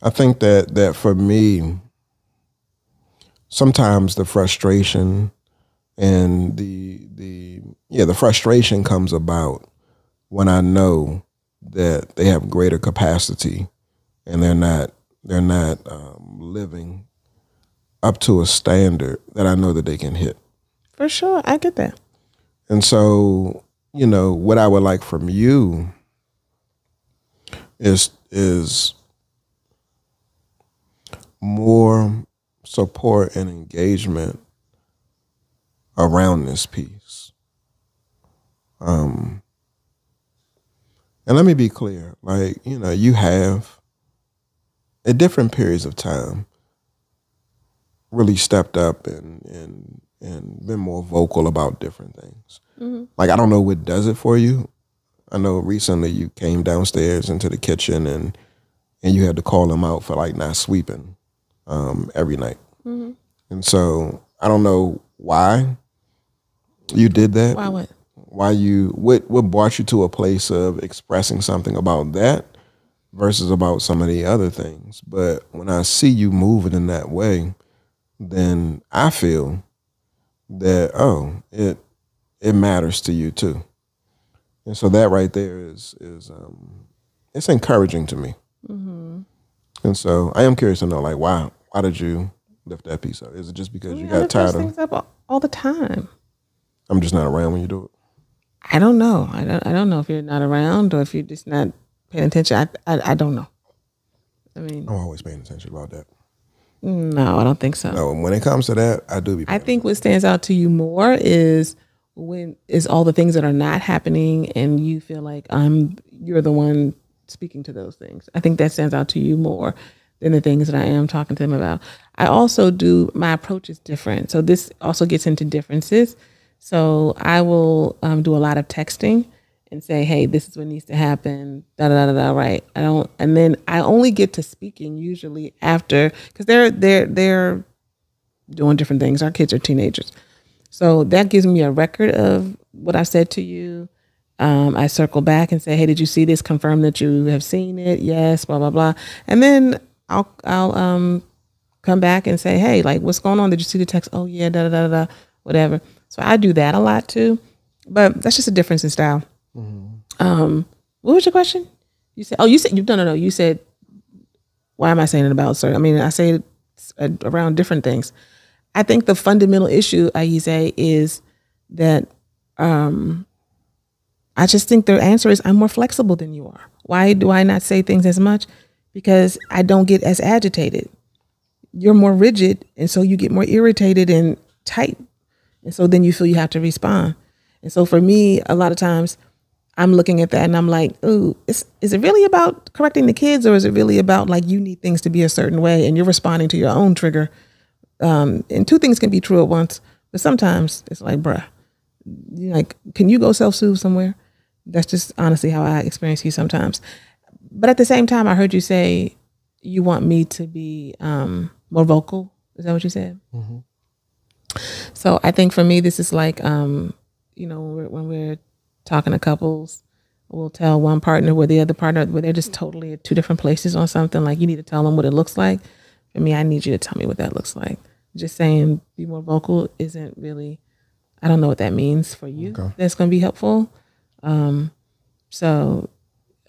A: I think that that for me, sometimes the frustration and the the yeah the frustration comes about when I know that they have greater capacity and they're not they're not um, living up to a standard that I know that they can hit.
B: For sure, I get that.
A: And so, you know, what I would like from you is is more support and engagement around this piece. Um, and let me be clear, like you know, you have at different periods of time really stepped up and and and been more vocal about different things. Mm-hmm. Like I don't know what does it for you. I know recently you came downstairs into the kitchen and and you had to call them out for like not sweeping um, every night. Mm-hmm. And so I don't know why you did that.
B: Why what?
A: Why you what what brought you to a place of expressing something about that versus about some of the other things. But when I see you moving in that way, then I feel that oh, it it matters to you too. And so that right there is is um, it's encouraging to me. Mm-hmm. And so I am curious to know, like, why why did you lift that piece up? Is it just because you got tired of
B: things up all the time?
A: I'm just not around when you do it.
B: I don't know. I don't. I don't know if you're not around or if you're just not paying attention. I. I, I don't know. I mean,
A: I'm always paying attention about that.
B: No, I don't think so.
A: No, when it comes to that, I do be.
B: I think what stands out to you more is when is all the things that are not happening, and you feel like I'm. You're the one speaking to those things. I think that stands out to you more than the things that I am talking to them about. I also do my approach is different, so this also gets into differences. So I will um, do a lot of texting and say, "Hey, this is what needs to happen." Da da da da. Right. I don't, and then I only get to speaking usually after because they're they're they're doing different things. Our kids are teenagers, so that gives me a record of what I said to you. Um, I circle back and say, "Hey, did you see this? Confirm that you have seen it. Yes, blah blah blah." And then I'll I'll um come back and say, "Hey, like, what's going on? Did you see the text? Oh yeah, da da da da, whatever." So I do that a lot too, but that's just a difference in style. Mm-hmm. Um, what was your question? You said, oh, you said, you, no, no, no. You said, why am I saying it about sir? I mean, I say it around different things. I think the fundamental issue, Ayize, is that um, I just think the answer is I'm more flexible than you are. Why do I not say things as much? Because I don't get as agitated. You're more rigid, and so you get more irritated and tight and so then you feel you have to respond. And so for me, a lot of times I'm looking at that and I'm like, ooh, is, is it really about correcting the kids or is it really about like you need things to be a certain way and you're responding to your own trigger? Um, and two things can be true at once, but sometimes it's like, bruh, like, can you go self soothe somewhere? That's just honestly how I experience you sometimes. But at the same time, I heard you say you want me to be um, more vocal. Is that what you said? Mm-hmm. So I think for me, this is like, um, you know, when we're, when we're talking to couples, we'll tell one partner where the other partner, where they're just totally at two different places on something. Like you need to tell them what it looks like. For me, I need you to tell me what that looks like. Just saying, be more vocal isn't really. I don't know what that means for you. Okay. That's going to be helpful. Um, so,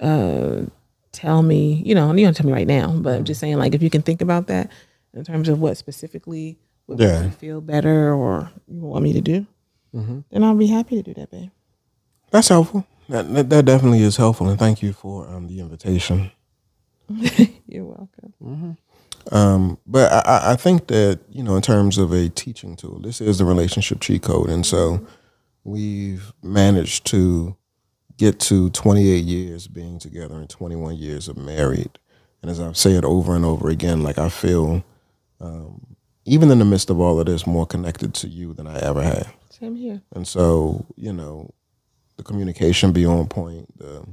B: uh, tell me, you know, you don't tell me right now, but I'm just saying, like, if you can think about that in terms of what specifically would yeah. feel better or you want me to do, mm-hmm. then I'll be happy to do that, babe.
A: That's helpful. That, that, that definitely is helpful, and thank you for um, the invitation.
B: You're welcome.
A: Mm-hmm. Um, but I, I think that you know, in terms of a teaching tool, this is the relationship cheat code, and so mm-hmm. we've managed to get to 28 years being together and 21 years of married. And as I've said over and over again, like I feel um, even in the midst of all of this, more connected to you than I ever have.
B: Same here.
A: And so, you know, the communication be on point, the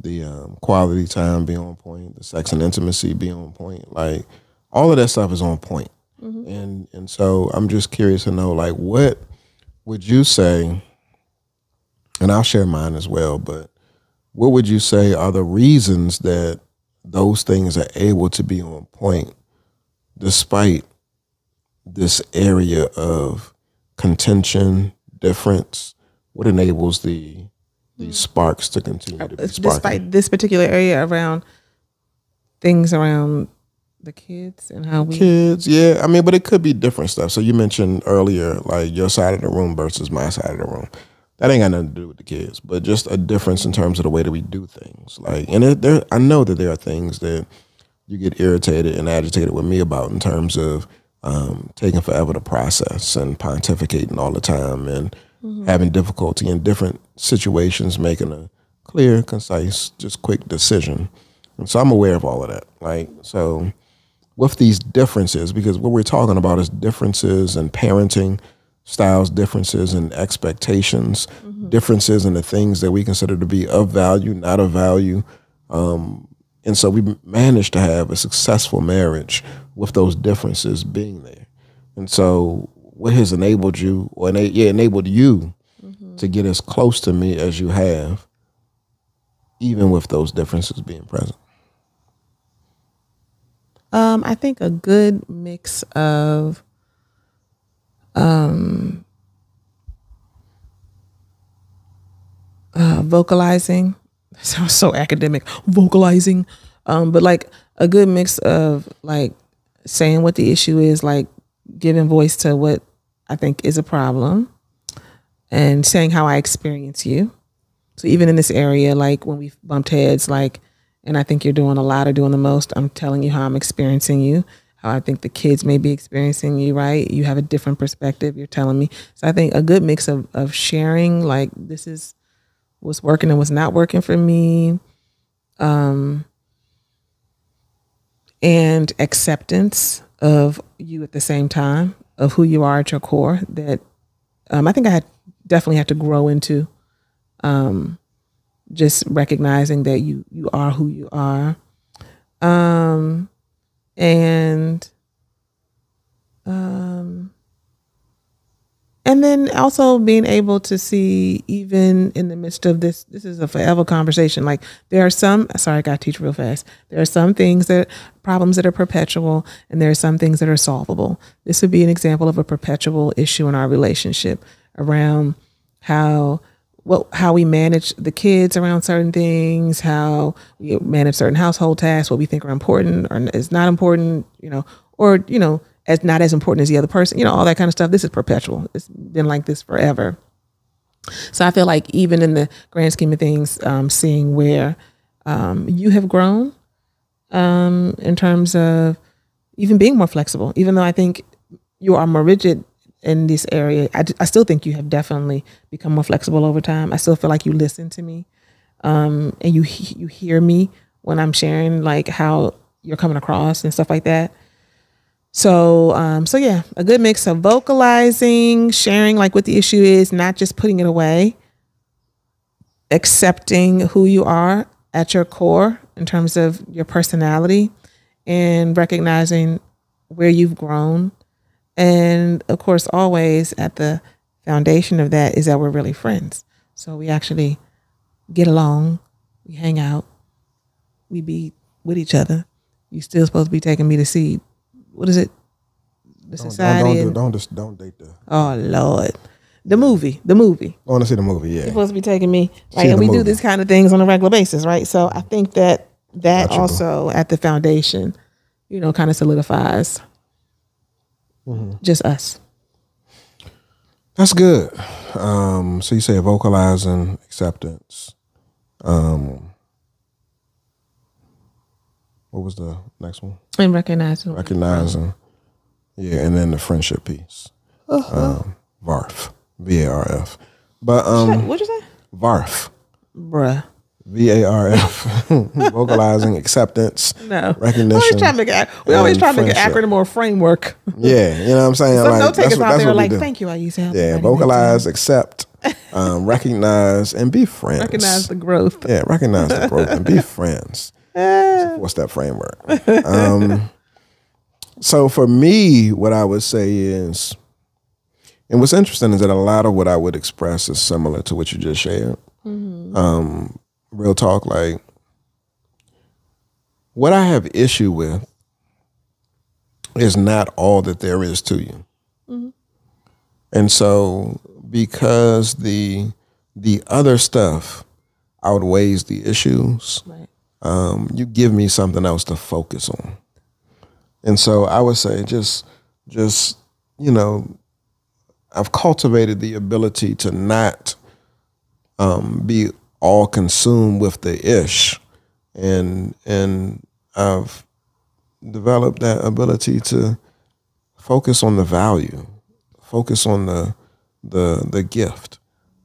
A: the um, quality time be on point, the sex and intimacy be on point. Like all of that stuff is on point. Mm-hmm. And and so I'm just curious to know, like, what would you say? And I'll share mine as well. But what would you say are the reasons that those things are able to be on point, despite this area of contention, difference, what enables the these mm. sparks to continue uh, to be uh, sparking?
B: Despite this particular area around things around the kids and how we
A: kids, yeah. I mean, but it could be different stuff. So you mentioned earlier, like your side of the room versus my side of the room. That ain't got nothing to do with the kids, but just a difference in terms of the way that we do things. Like, and it, there, I know that there are things that you get irritated and agitated with me about in terms of um, taking forever to process and pontificating all the time and having difficulty in different situations making a clear, concise, just quick decision. And so I'm aware of all of that. Like so with these differences, because what we're talking about is differences in parenting styles, differences in expectations, differences in the things that we consider to be of value, not of value. Um, and so we managed to have a successful marriage with those differences being there. And so what has enabled you, or ena- yeah, enabled you to get as close to me as you have, even with those differences being present?
B: Um, I think a good mix of um, uh, vocalizing. That sounds so academic. Vocalizing, um, but like a good mix of like saying what the issue is, like giving voice to what I think is a problem, and saying how I experience you. So even in this area, like when we bumped heads, like, and I think you're doing a lot or doing the most, I'm telling you how I'm experiencing you, how I think the kids may be experiencing you, right? You have a different perspective, you're telling me. So I think a good mix of, of sharing, like, this is what's working and what's not working for me, um, and acceptance of you at the same time, of who you are at your core, that um, I think I had definitely had to grow into um, just recognizing that you you are who you are. Um and um and then also being able to see even in the midst of this this is a forever conversation. Like there are some sorry i got to teach real fast. There are some things that problems that are perpetual and there are some things that are solvable. This would be an example of a perpetual issue in our relationship around how what how we manage the kids around certain things, how we manage certain household tasks, what we think are important or is not important, you know, or you know, as not as important as the other person, you know, all that kind of stuff. This is perpetual. It's been like this forever. So I feel like even in the grand scheme of things, um, seeing where um, you have grown um, in terms of even being more flexible, even though I think you are more rigid in this area. I, I still think you have definitely become more flexible over time. I still feel like you listen to me, um, and you you hear me when I'm sharing like how you're coming across and stuff like that. So um, so yeah, a good mix of vocalizing, sharing like what the issue is, not just putting it away, accepting who you are at your core in terms of your personality, and recognizing where you've grown and of course, always at the foundation of that is that we're really friends. So we actually get along, we hang out, we be with each other. You're still supposed to be taking me to see what is it? The
A: Don't,
B: society.
A: don't, don't, do- don't, just, don't date the.
B: oh Lord. The movie. The movie.
A: I want to see the movie. Yeah.
B: you're supposed to be taking me right
A: See
B: and
A: the
B: we do these kind of things on a regular basis right so i think that that
A: Gotcha,
B: also at the foundation you know kind of solidifies
A: Mm-hmm.
B: just us
A: That's good. Um, so you say vocalizing acceptance. Um, what was the next one?
B: and recognizing
A: Recognizing. Yeah, and then the friendship piece. Um, VARF. V A R F. But um,
B: what'd you say
A: VARF.
B: bruh
A: V A R F. Vocalizing acceptance.
B: no
A: Recognition
B: always trying to make we always try to make an acronym or a framework
A: Yeah, you know what I'm saying?
B: some
A: like,
B: note takers out there are
A: what we
B: like thank you Aisha
A: Yeah, vocalize, accept, um, recognize, and be friends.
B: recognize the growth
A: Yeah, recognize the growth and be friends. What's that framework? Um, so for me, what I would say is, and what's interesting is that a lot of what I would express is similar to what you just shared. Um, real talk, like what I have issue with is not all that there is to you. And so because the the other stuff outweighs the issues,
B: right
A: um, you give me something else to focus on. And so I would say just just, you know, I've cultivated the ability to not um, be all consumed with the ish. And and I've developed that ability to focus on the value, focus on the the the gift.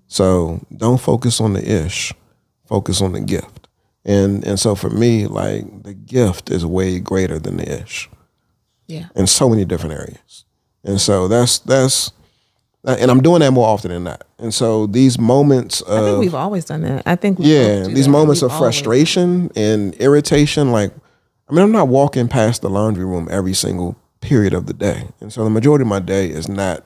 A: So don't focus on the ish, focus on the gift. And and so for me, like the gift is way greater than the ish.
B: Yeah.
A: In so many different areas. And so that's that's uh, and I'm doing that more often than not. And so these moments of
B: I think we've always done that. I think
A: yeah, these
B: that.
A: moments of
B: always-
A: frustration and irritation, like I mean, I'm not walking past the laundry room every single period of the day. And so the majority of my day is not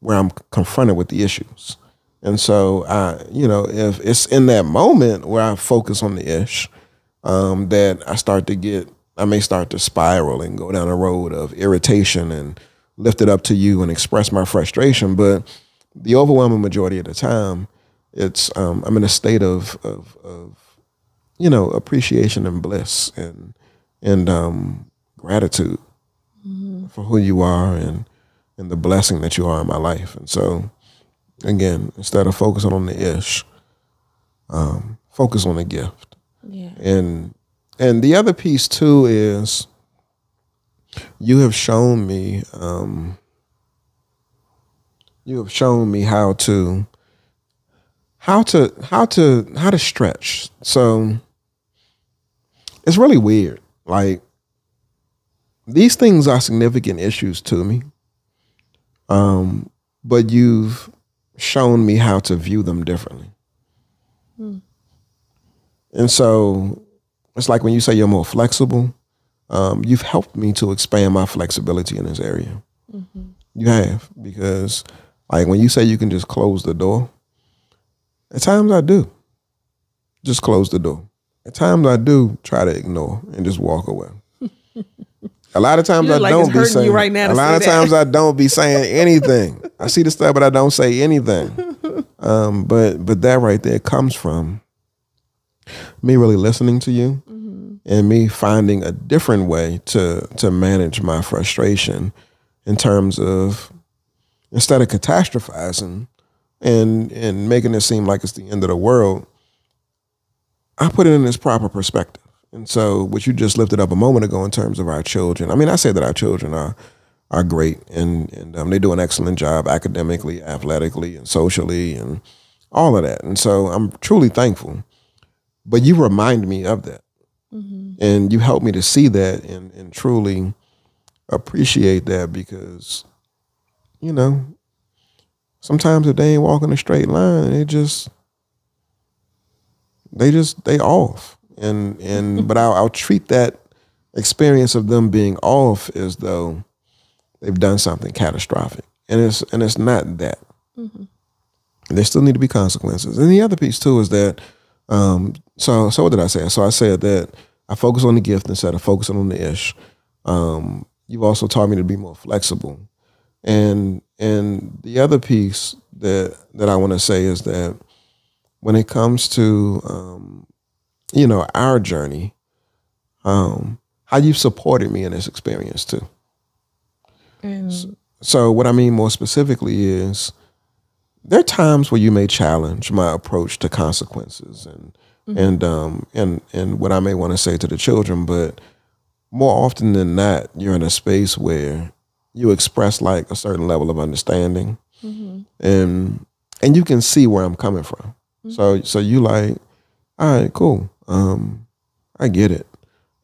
A: where I'm confronted with the issues. And so I, you know, if it's in that moment where I focus on the ish, um, that I start to get I may start to spiral and go down a road of irritation and lift it up to you and express my frustration. But the overwhelming majority of the time, it's um, I'm in a state of, of of you know appreciation and bliss and and um, gratitude for who you are and and the blessing that you are in my life. And so, again, instead of focusing on the ish, um, focus on the gift.
B: Yeah.
A: And and the other piece too is you have shown me um, you have shown me how to how to how to how to stretch. So it's really weird. Like these things are significant issues to me. Um, but you've shown me how to view them differently. And so it's like when you say you're more flexible, um, you've helped me to expand my flexibility in this area. You have, because like when you say you can just close the door, at times I do. Just close the door. At times I do try to ignore and just walk away. A lot of times I
B: like
A: don't be saying.
B: right
A: a lot of
B: that.
A: times I don't be saying anything. I see the stuff, but I don't say anything. Um, but but that right there comes from me really listening to you and me finding a different way to to manage my frustration in terms of instead of catastrophizing and and making it seem like it's the end of the world, I put it in its proper perspective. And so what you just lifted up a moment ago in terms of our children, I mean, I say that our children are are great and and um, they do an excellent job academically, athletically, and socially, and all of that. And so I'm truly thankful. But you remind me of that, and you help me to see that and and truly appreciate that because, you know, sometimes if they ain't walking a straight line, they just they just they off and and but I'll, I'll treat that experience of them being off as though they've done something catastrophic. And it's and it's not that. There still need to be consequences. And the other piece too is that um so so what did i say? So i said that i focus on the gift instead of focusing on the ish. Um you've also taught me to be more flexible. And and the other piece that that i want to say is that when it comes to um, you know our journey, um, how you've supported me in this experience too.
B: And
A: So what I mean more specifically is there are times where you may challenge my approach to consequences and and um and and what I may want to say to the children, but more often than not, you're in a space where you express like a certain level of understanding and and you can see where I'm coming from. So so you like, all right, cool. Um, I get it.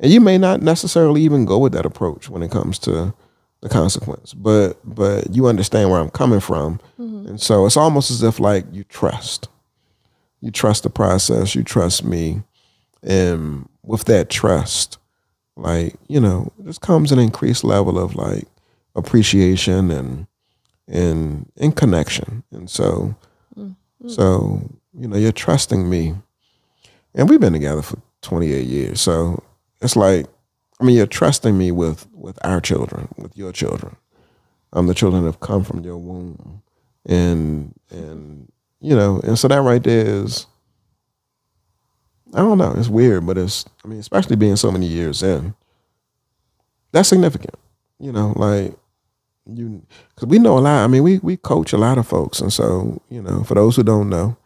A: And you may not necessarily even go with that approach when it comes to the consequence, but but you understand where I'm coming from, and so it's almost as if like you trust, you trust the process, you trust me, and with that trust, like you know, just comes an increased level of like appreciation and and in connection, and so so you know, you're trusting me, and we've been together for 28 years, so it's like I mean, you're trusting me with with our children, with your children. Um, the children that have come from your womb, and and you know, and so that right there is, I don't know, it's weird, but it's, I mean, especially being so many years in, that's significant. You know, like you, because we know a lot. I mean, we we coach a lot of folks, and so you know, for those who don't know,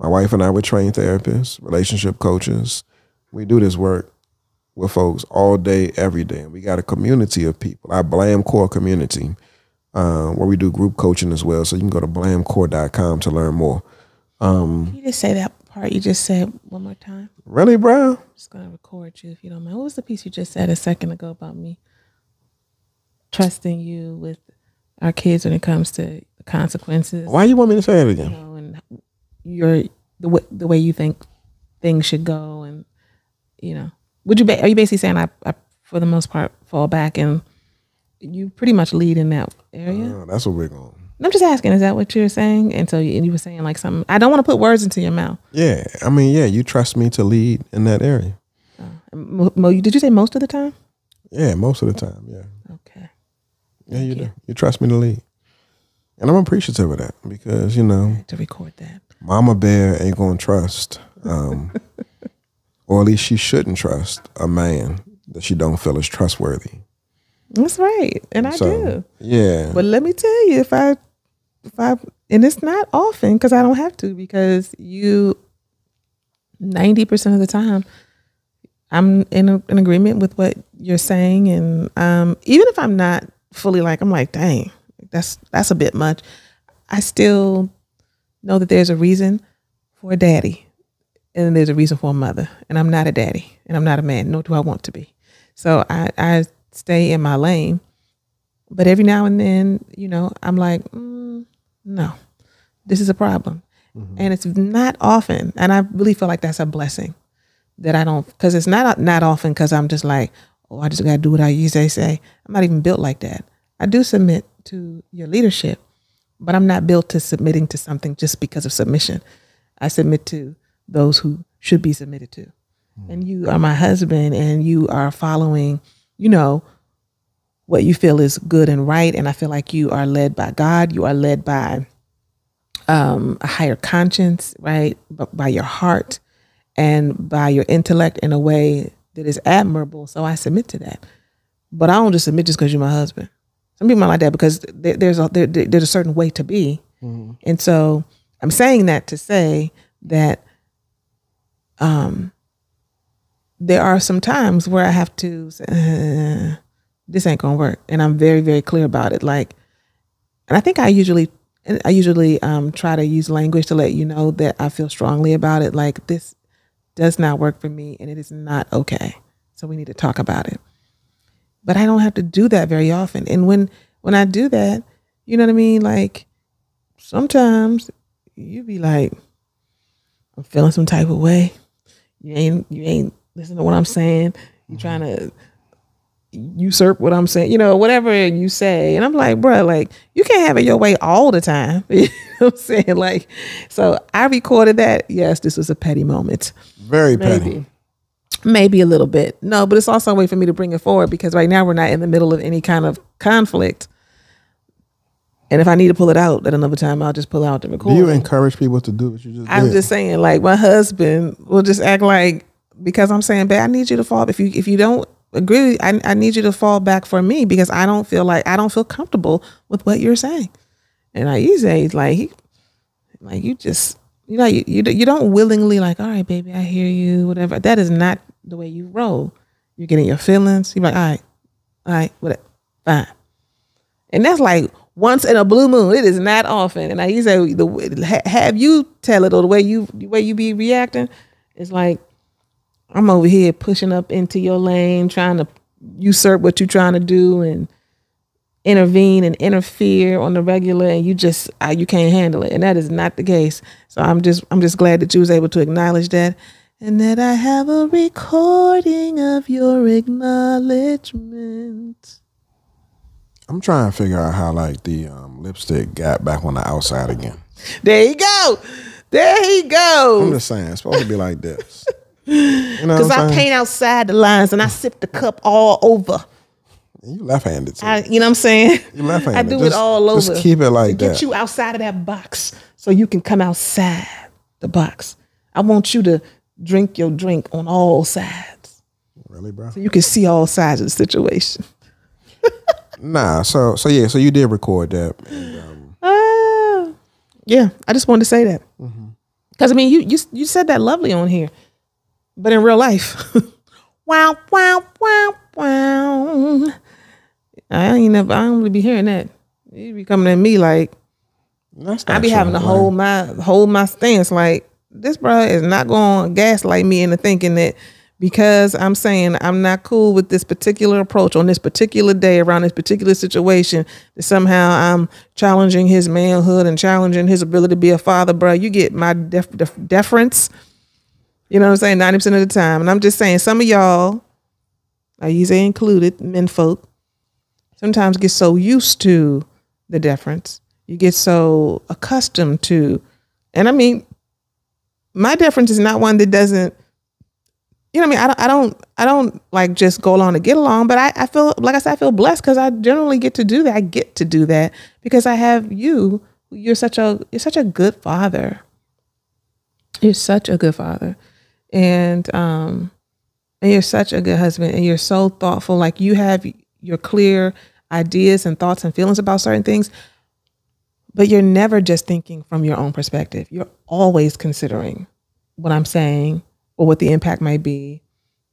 A: my wife and I were trained therapists, relationship coaches. We do this work with folks all day, every day. And we got a community of people, our Blam Core community, uh, where we do group coaching as well. So you can go to blamcore.com to learn more.
B: Can you just say that part you just said one more time?
A: Really, bro?
B: I'm just gonna record you if you don't mind. What was the piece you just said a second ago about me trusting you with our kids when it comes to consequences?
A: Why you want me to say it again?
B: you know, and your the way the way you think things should go, and you know, would you ba- are you basically saying I, I for the most part fall back and you pretty much lead in that area?
A: Uh, that's what we're going.
B: I'm just asking, is that what you're saying? And so you, and you were saying like something. I don't want to put words into your mouth.
A: Yeah, I mean, yeah, you trust me to lead in that area.
B: Mo, Mo, did you say most of the time?
A: Yeah, most of the time. Yeah,
B: Okay.
A: yeah, you do. You trust me to lead, and I'm appreciative of that because you know,
B: To record that.
A: Mama Bear ain't gonna trust, um, or at least she shouldn't trust a man that she don't feel is trustworthy.
B: That's right, and I
A: So,
B: do.
A: Yeah,
B: But let me tell you, if I, if I, and it's not often because I don't have to because you, ninety percent of the time, I'm in a, in agreement with what you're saying, and um, even if I'm not fully like, I'm like, dang, that's that's a bit much. I still know that there's a reason for a daddy, and there's a reason for a mother, and I'm not a daddy, and I'm not a man, nor do I want to be. So I I stay in my lane. But every now and then, you know, I'm like, mm, no, this is a problem. And it's not often. And I really feel like that's a blessing that I don't, because it's not not often because I'm just like, oh, I just got to do what I usually say. I'm not even built like that. I do submit to your leadership, but I'm not built to submitting to something just because of submission. I submit to those who should be submitted to. And you are my husband and you are following, you know, what you feel is good and right. And I feel like you are led by God. You are led by um, a higher conscience, right? But by your heart and by your intellect in a way that is admirable. So I submit to that. But I don't just submit just because you're my husband. Some people might like that because there, there's a there, there- there's a certain way to be, and so I'm saying that to say that um, there are some times where I have to say, "Uh, this ain't gonna work, and I'm very very clear about it. Like, and I think I usually I usually um, try to use language to let you know that I feel strongly about it. Like this does not work for me, and it is not okay. So we need to talk about it. But I don't have to do that very often. And when when I do that, you know what I mean. Like sometimes you be like, I'm feeling some type of way. You ain't you ain't listening to what I'm saying. You mm-hmm. trying to usurp what I'm saying, you know, whatever you say. And I'm like, bro, like you can't have it your way all the time. you know what I'm saying? Like, so I recorded that. Yes, this was a petty moment.
A: very petty.
B: Maybe. A little bit. No, but it's also a way for me to bring it forward because right now we're not in the middle of any kind of conflict. And if I need to pull it out at another time, I'll just pull out the
A: Do you encourage people to do what you just
B: I'm
A: did?
B: just saying, like my husband will just act like because I'm saying, babe, I need you to fall. If you if you don't agree, I I need you to fall back for me because I don't feel like I don't feel comfortable with what you're saying. And I say like he, like you just you know you, you you don't willingly like all right, baby, I hear you, whatever. That is not the way you roll. You're getting your feelings. You're like, all right, all right, whatever, fine. And that's like once in a blue moon. It is not often. And I used to have you tell it or the way you the way you be reacting. It's like I'm over here pushing up into your lane, trying to usurp what you're trying to do and intervene and interfere on the regular, and you just you can't handle it. And that is not the case. So I'm just I'm just glad that you was able to acknowledge that. And that I have a recording of your acknowledgement.
A: I'm trying to figure out how like the um, lipstick got back on the outside again.
B: There you go. There he
A: I'm just saying, it's supposed to be like this. You know
B: Because
A: saying?
B: paint outside the lines and I sip the cup all over.
A: You left-handed too.
B: You know what I'm saying?
A: You left-handed.
B: I do
A: Just-
B: it all over.
A: Just keep it like
B: to get you outside of that box so you can come outside the box. I want you to drink your drink on all sides
A: really, bro?
B: so you can see all sides of the situation.
A: Nah. So so yeah. So you did record that. And, um,
B: Ah, yeah. I just wanted to say that because I mean, you you you said that lovely on here, but in real life, Wow, wow, wow, wow. I ain't never. I don't really be hearing that. You be coming at me like I be having to hold my hold my stance. Like this bro is not going to gaslight me into thinking that because I'm saying I'm not cool with this particular approach on this particular day around this particular situation that somehow I'm challenging his manhood and challenging his ability to be a father, bro. You get my def- def- deference. You know what I'm saying? Ninety percent of the time, and I'm just saying some of y'all, I usually included, men folk, sometimes get so used to the deference. You get so accustomed to, and I mean, my deference is not one that doesn't, you know what I mean? I don't, I don't, I don't like just go along to get along, but I, I feel, like I said, I feel blessed because I generally get to do that. I get to do that because I have you. You're such a, you're such a good father. You're such a good father. And, um, and you're such a good husband and you're so thoughtful. Like you have your clear ideas and thoughts and feelings about certain things, but you're never just thinking from your own perspective. You're always considering what I'm saying or what the impact might be.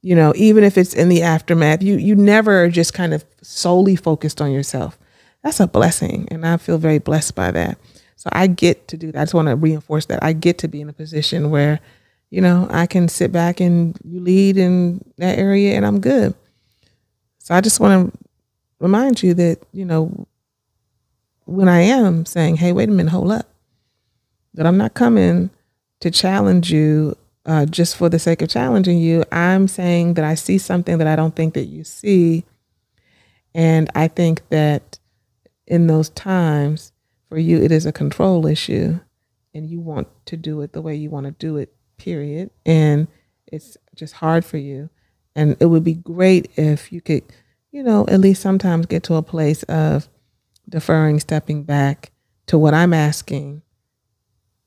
B: You know, even if it's in the aftermath, you you never are just kind of solely focused on yourself. That's a blessing, and I feel very blessed by that. So I get to do that. I just want to reinforce that I get to be in a position where, you know, I can sit back and you lead in that area, and I'm good. So I just want to remind you that you know when I am saying, hey, wait a minute, hold up, that I'm not coming to challenge you uh, just for the sake of challenging you. I'm saying that I see something that I don't think that you see. And I think that in those times, for you, it is a control issue and you want to do it the way you want to do it, period. And it's just hard for you. And it would be great if you could, you know, at least sometimes get to a place of deferring, stepping back to what I'm asking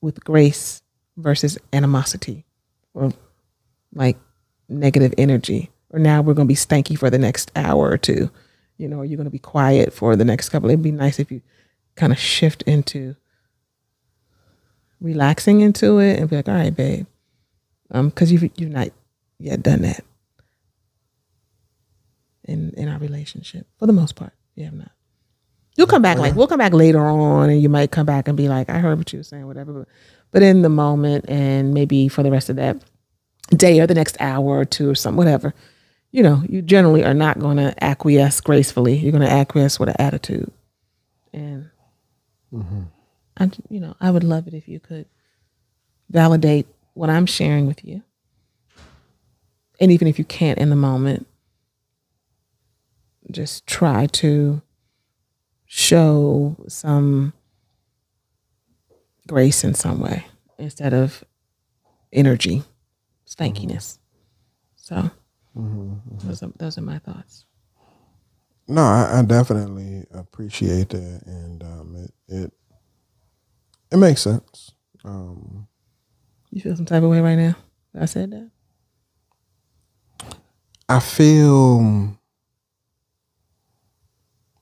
B: with grace versus animosity or like negative energy. Or now we're going to be stanky for the next hour or two. You know, you're going to be quiet for the next couple. It'd be nice if you kind of shift into relaxing into it and be like, all right, babe. Um, because you've you've not yet done that in in our relationship for the most part. You have not. You'll come back like we'll come back later on, and you might come back and be like, "I heard what you were saying, whatever." But, but in the moment, and maybe for the rest of that day or the next hour or two or something, whatever, you know, you generally are not going to acquiesce gracefully. You're going to acquiesce with an attitude, and mm-hmm. I, you know, I would love it if you could validate what I'm sharing with you, and even if you can't in the moment, just try to show some grace in some way instead of energy, stankiness. So those are those are my thoughts.
A: No, I, I definitely appreciate that, and um, it it it makes sense. Um,
B: You feel some type of way right now? I said that.
A: I feel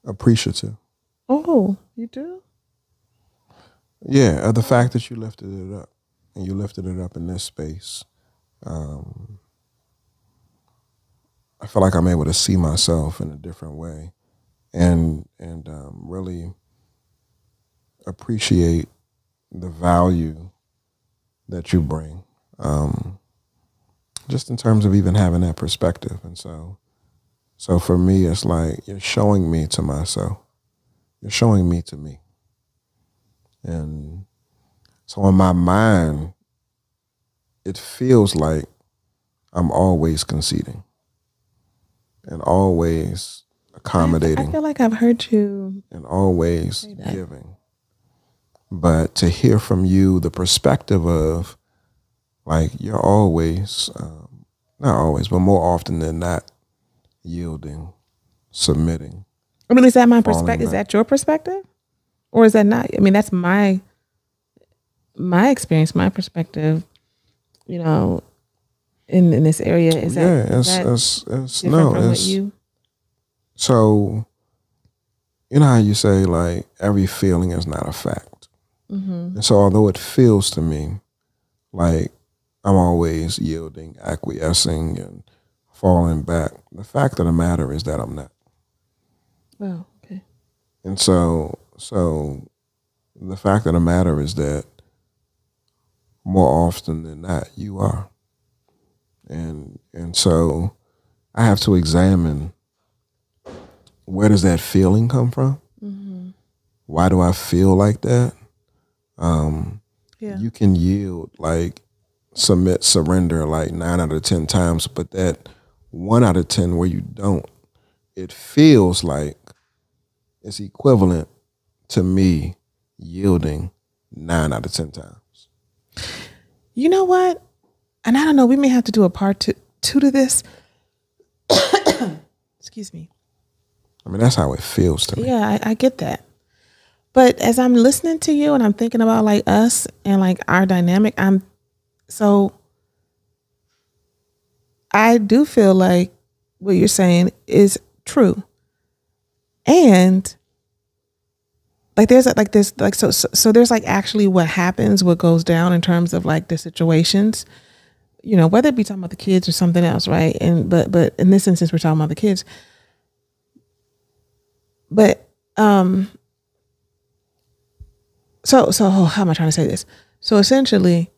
A: appreciative.
B: Oh, you do?
A: Yeah, of the fact that you lifted it up, and you lifted it up in this space. Um, I feel like I'm able to see myself in a different way, and and um, really appreciate the value that you bring. Um, just in terms of even having that perspective, and so, so for me, it's like you're showing me to myself. You're showing me to me. And so in my mind, it feels like I'm always conceding and always accommodating.
B: I feel like I've heard you.
A: and always giving. But to hear from you the perspective of like you're always, um, not always, but more often than not, yielding, submitting.
B: I mean, is that my perspective? Is that your perspective, or is that not? I mean, that's my my experience, my perspective. You know, in in this area, is that,
A: yeah,
B: is
A: it's,
B: that
A: it's, it's no, it's
B: you?
A: so. You know how you say like every feeling is not a fact,
B: Mm-hmm.
A: and so although it feels to me like I'm always yielding, acquiescing, and falling back. The fact of the matter is that I'm not.
B: Oh, okay.
A: And so, so the fact of the matter is that more often than not, you are. And and so, I have to examine where does that feeling come from. Why do I feel like that? Um,
B: Yeah.
A: You can yield, like submit, surrender, like nine out of ten times, but that one out of ten where you don't, it feels like it's equivalent to me yielding nine out of ten times.
B: You know what? And I don't know. We may have to do a part two, two to this. Excuse me.
A: I mean, that's how it feels to me.
B: Yeah, I, I get that. But as I'm listening to you and I'm thinking about like us and like our dynamic, I'm so I do feel like what you're saying is true. And like there's like this like so, so so there's like actually what happens, what goes down in terms of like the situations. You know, whether it be talking about the kids or something else, right? And but but in this instance we're talking about the kids. But um so so oh, how am I trying to say this? So essentially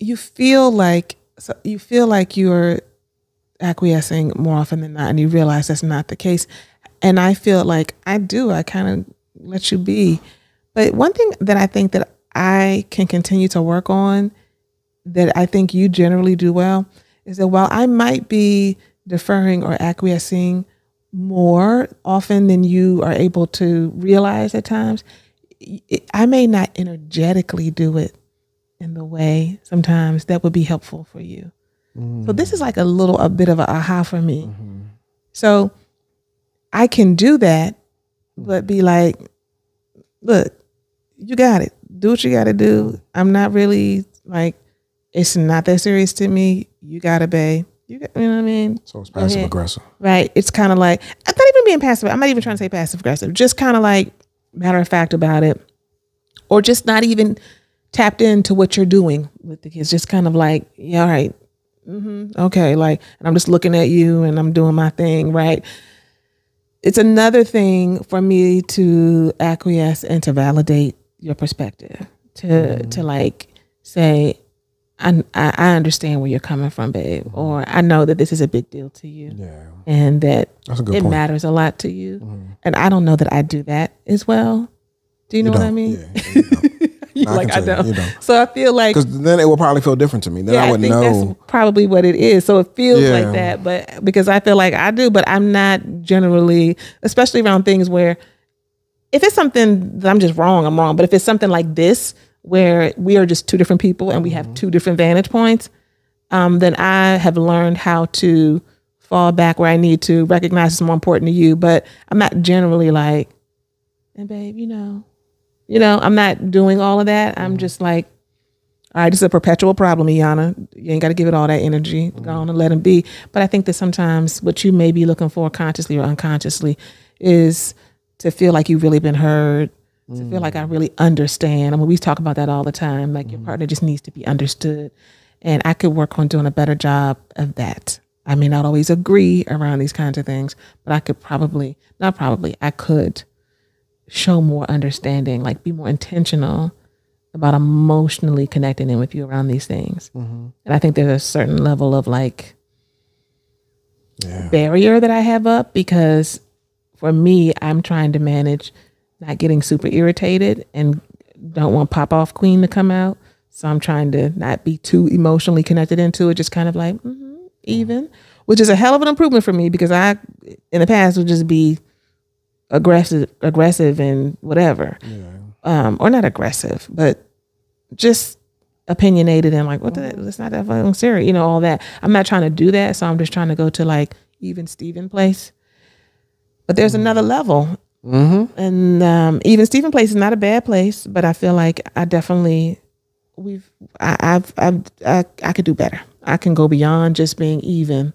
B: you feel like so you feel like you're acquiescing more often than not and you realize that's not the case. And I feel like I do. I kind of let you be. But one thing that I think that I can continue to work on that I think you generally do well is that while I might be deferring or acquiescing more often than you are able to realize at times, I may not energetically do it in the way sometimes that would be helpful for you. So this is like a little a bit of a aha for me. So I can do that, but be like, look, you got it. Do what you got to do. I'm not really like, it's not that serious to me. You got to obey. You, got, you know what I mean?
A: So it's passive aggressive.
B: Right. It's kind of like, I'm not even being passive. I'm not even trying to say passive aggressive. Just kind of like matter of fact about it. Or just not even tapped into what you're doing with the kids. Just kind of like, yeah, all right. Hmm okay. Like, and I'm just looking at you and I'm doing my thing. Right. It's another thing for me to acquiesce and to validate your perspective. To, mm-hmm. to like say, I, I understand where you're coming from, babe, mm-hmm. or I know that this is a big deal to you
A: Yeah,
B: and that
A: that's a good
B: it
A: point.
B: matters a lot to you. Mm-hmm. And I don't know that I do that as well. Do you know
A: You
B: what I mean?
A: Yeah, you don't.
B: You're
A: No, I
B: like I don't.
A: you don't.
B: So I feel like
A: Because then it will probably feel different to me. Then
B: yeah,
A: I
B: I,
A: would
B: think
A: know.
B: that's probably what it is. So it feels
A: Yeah.
B: like that, but because I feel like I do, but I'm not generally, especially around things where if it's something that I'm just wrong, I'm wrong. But if it's something like this, where we are just two different people and we have
A: Mm-hmm.
B: two different vantage points, um, then I have learned how to fall back where I need to recognize it's more important to you. But I'm not generally like, and babe, you know, you know, I'm not doing all of that. I'm mm-hmm. just like, all right, is a perpetual problem, Aiyana. You ain't got to give it all that energy. Mm-hmm. Go on and let him be. But I think that sometimes what you may be looking for consciously or unconsciously is to feel like you've really been heard, to feel like I mm. really understand. I mean, we talk about that all the time. Like your mm-hmm. partner just needs to be understood. And I could work on doing a better job of that. I may not always agree around these kinds of things, but I could probably, not probably, I could show more understanding, like be more intentional about emotionally connecting in with you around these things. And I think there's a certain level of like
A: Yeah.
B: barrier that I have up because for me, I'm trying to manage not getting super irritated and don't want pop off queen to come out. So I'm trying to not be too emotionally connected into it, just kind of like mhm, even, which is a hell of an improvement for me because I, in the past, would just be aggressive, aggressive and whatever, um, or not aggressive, but just opinionated and like, what the, it's not that fucking serious, you know, all that. I'm not trying to do that. So I'm just trying to go to like even Steven place. But there's another level.
A: Mm-hmm.
B: And um, even Steven place is not a bad place, but I feel like I definitely, we've, I, I've, I've, I, I could do better. I can go beyond just being even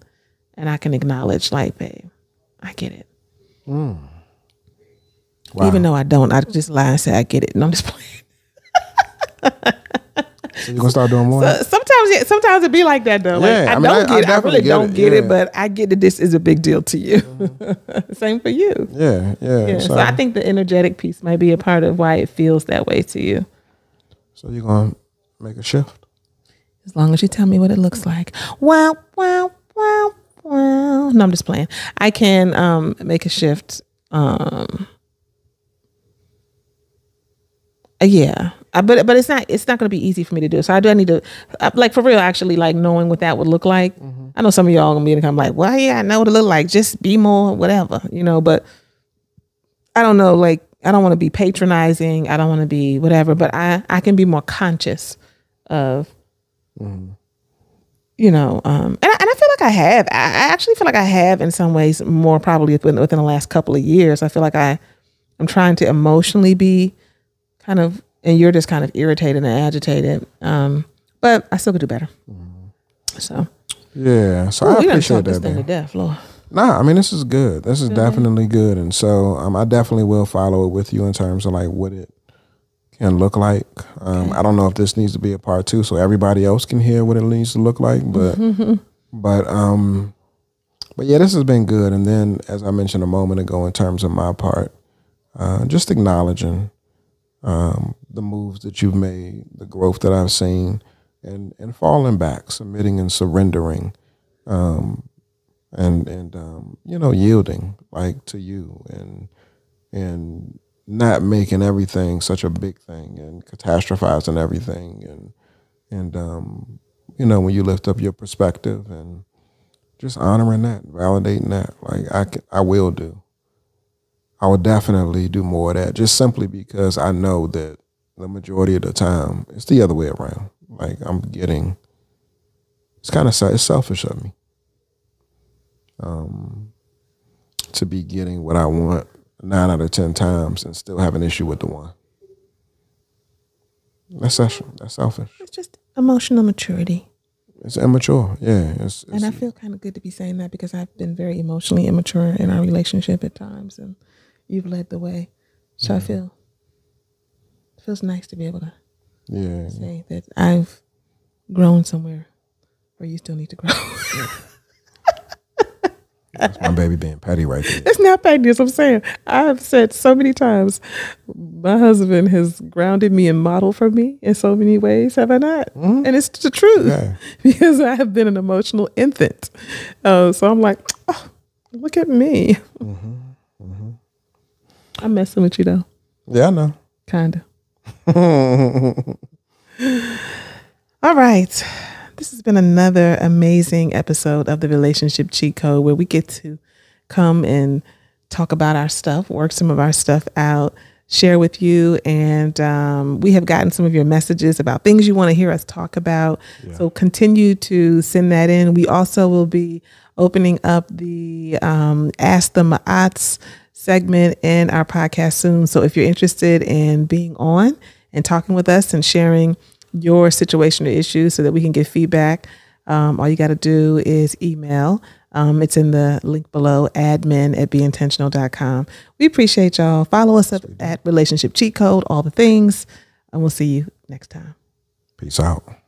B: and I can acknowledge like, babe, I get it.
A: Wow.
B: Even though I don't, I just lie and say I get it. No, I'm just playing.
A: So you gonna start doing more?
B: Uh, sometimes, yeah, sometimes it be like that though. Like, I,
A: I mean,
B: don't
A: I- I
B: get it. I really
A: get
B: don't
A: it,
B: get it, but I get that this is a big deal to you. Same for you.
A: yeah, yeah.
B: Yeah.
A: so,
B: So I think the energetic piece might be a part of why it feels that way to you.
A: so you're gonna make a shift.
B: As long as you tell me what it looks like. Wow, wow, wow, wow. No, I'm just playing. I can um make a shift. Um yeah. I, but but it's not it's not going to be easy for me to do. So I do I need to uh, like for real actually like knowing what that would look like. I know some of y'all gonna be come like, well, yeah, I know what it look like. Just be more whatever, you know. But I don't know. Like I don't want to be patronizing. I don't want to be whatever. But I I can be more conscious of you know, um, and I, and I feel like I have. I, I actually feel like I have in some ways more probably within, within the last couple of years. I feel like I, I'm trying to emotionally be kind of, and you're just kind of irritated and agitated. Um, but I still could do better. So
A: Yeah. So
B: Ooh,
A: I appreciate that.
B: thing to death, Lord.
A: Nah, I mean this is good. This is definitely good, and so um, I definitely will follow it with you in terms of like what it can look like. Um, I don't know if this needs to be a part two, so everybody else can hear what it needs to look like. But but um, but yeah, this has been good. And then, as I mentioned a moment ago, in terms of my part, uh, just acknowledging um, the moves that you've made, the growth that I've seen, and and falling back, submitting and surrendering um, and and um, you know yielding like to you and and not making everything such a big thing and catastrophizing everything and and um, you know when you lift up your perspective and just honoring that, validating that, like I can, I will do. I would definitely do more of that, just simply because I know that the majority of the time it's the other way around. Like I'm getting, it's kind of it's selfish of me um, to be getting what I want nine out of ten times and still have an issue with the one. That's selfish. That's selfish.
B: It's just emotional maturity.
A: It's immature. Yeah. It's, it's
B: And I feel kind of good to be saying that because I've been very emotionally immature in our relationship at times, and you've led the way. So I feel it feels nice to be able to
A: yeah.
B: say that I've grown somewhere where you still need to grow.
A: That's my baby being petty right there.
B: it's not bad news. I'm saying I've said so many times, my husband has grounded me and modeled for me in so many ways. Have I not? And it's the truth
A: Yeah.
B: because I have been an emotional infant. Uh, so I'm like, oh, look at me. I'm messing with you though,
A: Yeah, I know.
B: kind of. All right. This has been another amazing episode of the Relationship Cheat Code where we get to come and talk about our stuff, work some of our stuff out, share with you. And um, we have gotten some of your messages about things you want to hear us talk about. So continue to send that in. We also will be opening up the um, Ask the Maats segment in our podcast soon. So if you're interested in being on and talking with us and sharing your situation or issues so that we can get feedback, um, all you got to do is email. Um, it's in the link below, admin at bintentional.com. We appreciate y'all. Follow us up at Relationship Cheat Code, all the things, and we'll see you next time.
A: Peace out.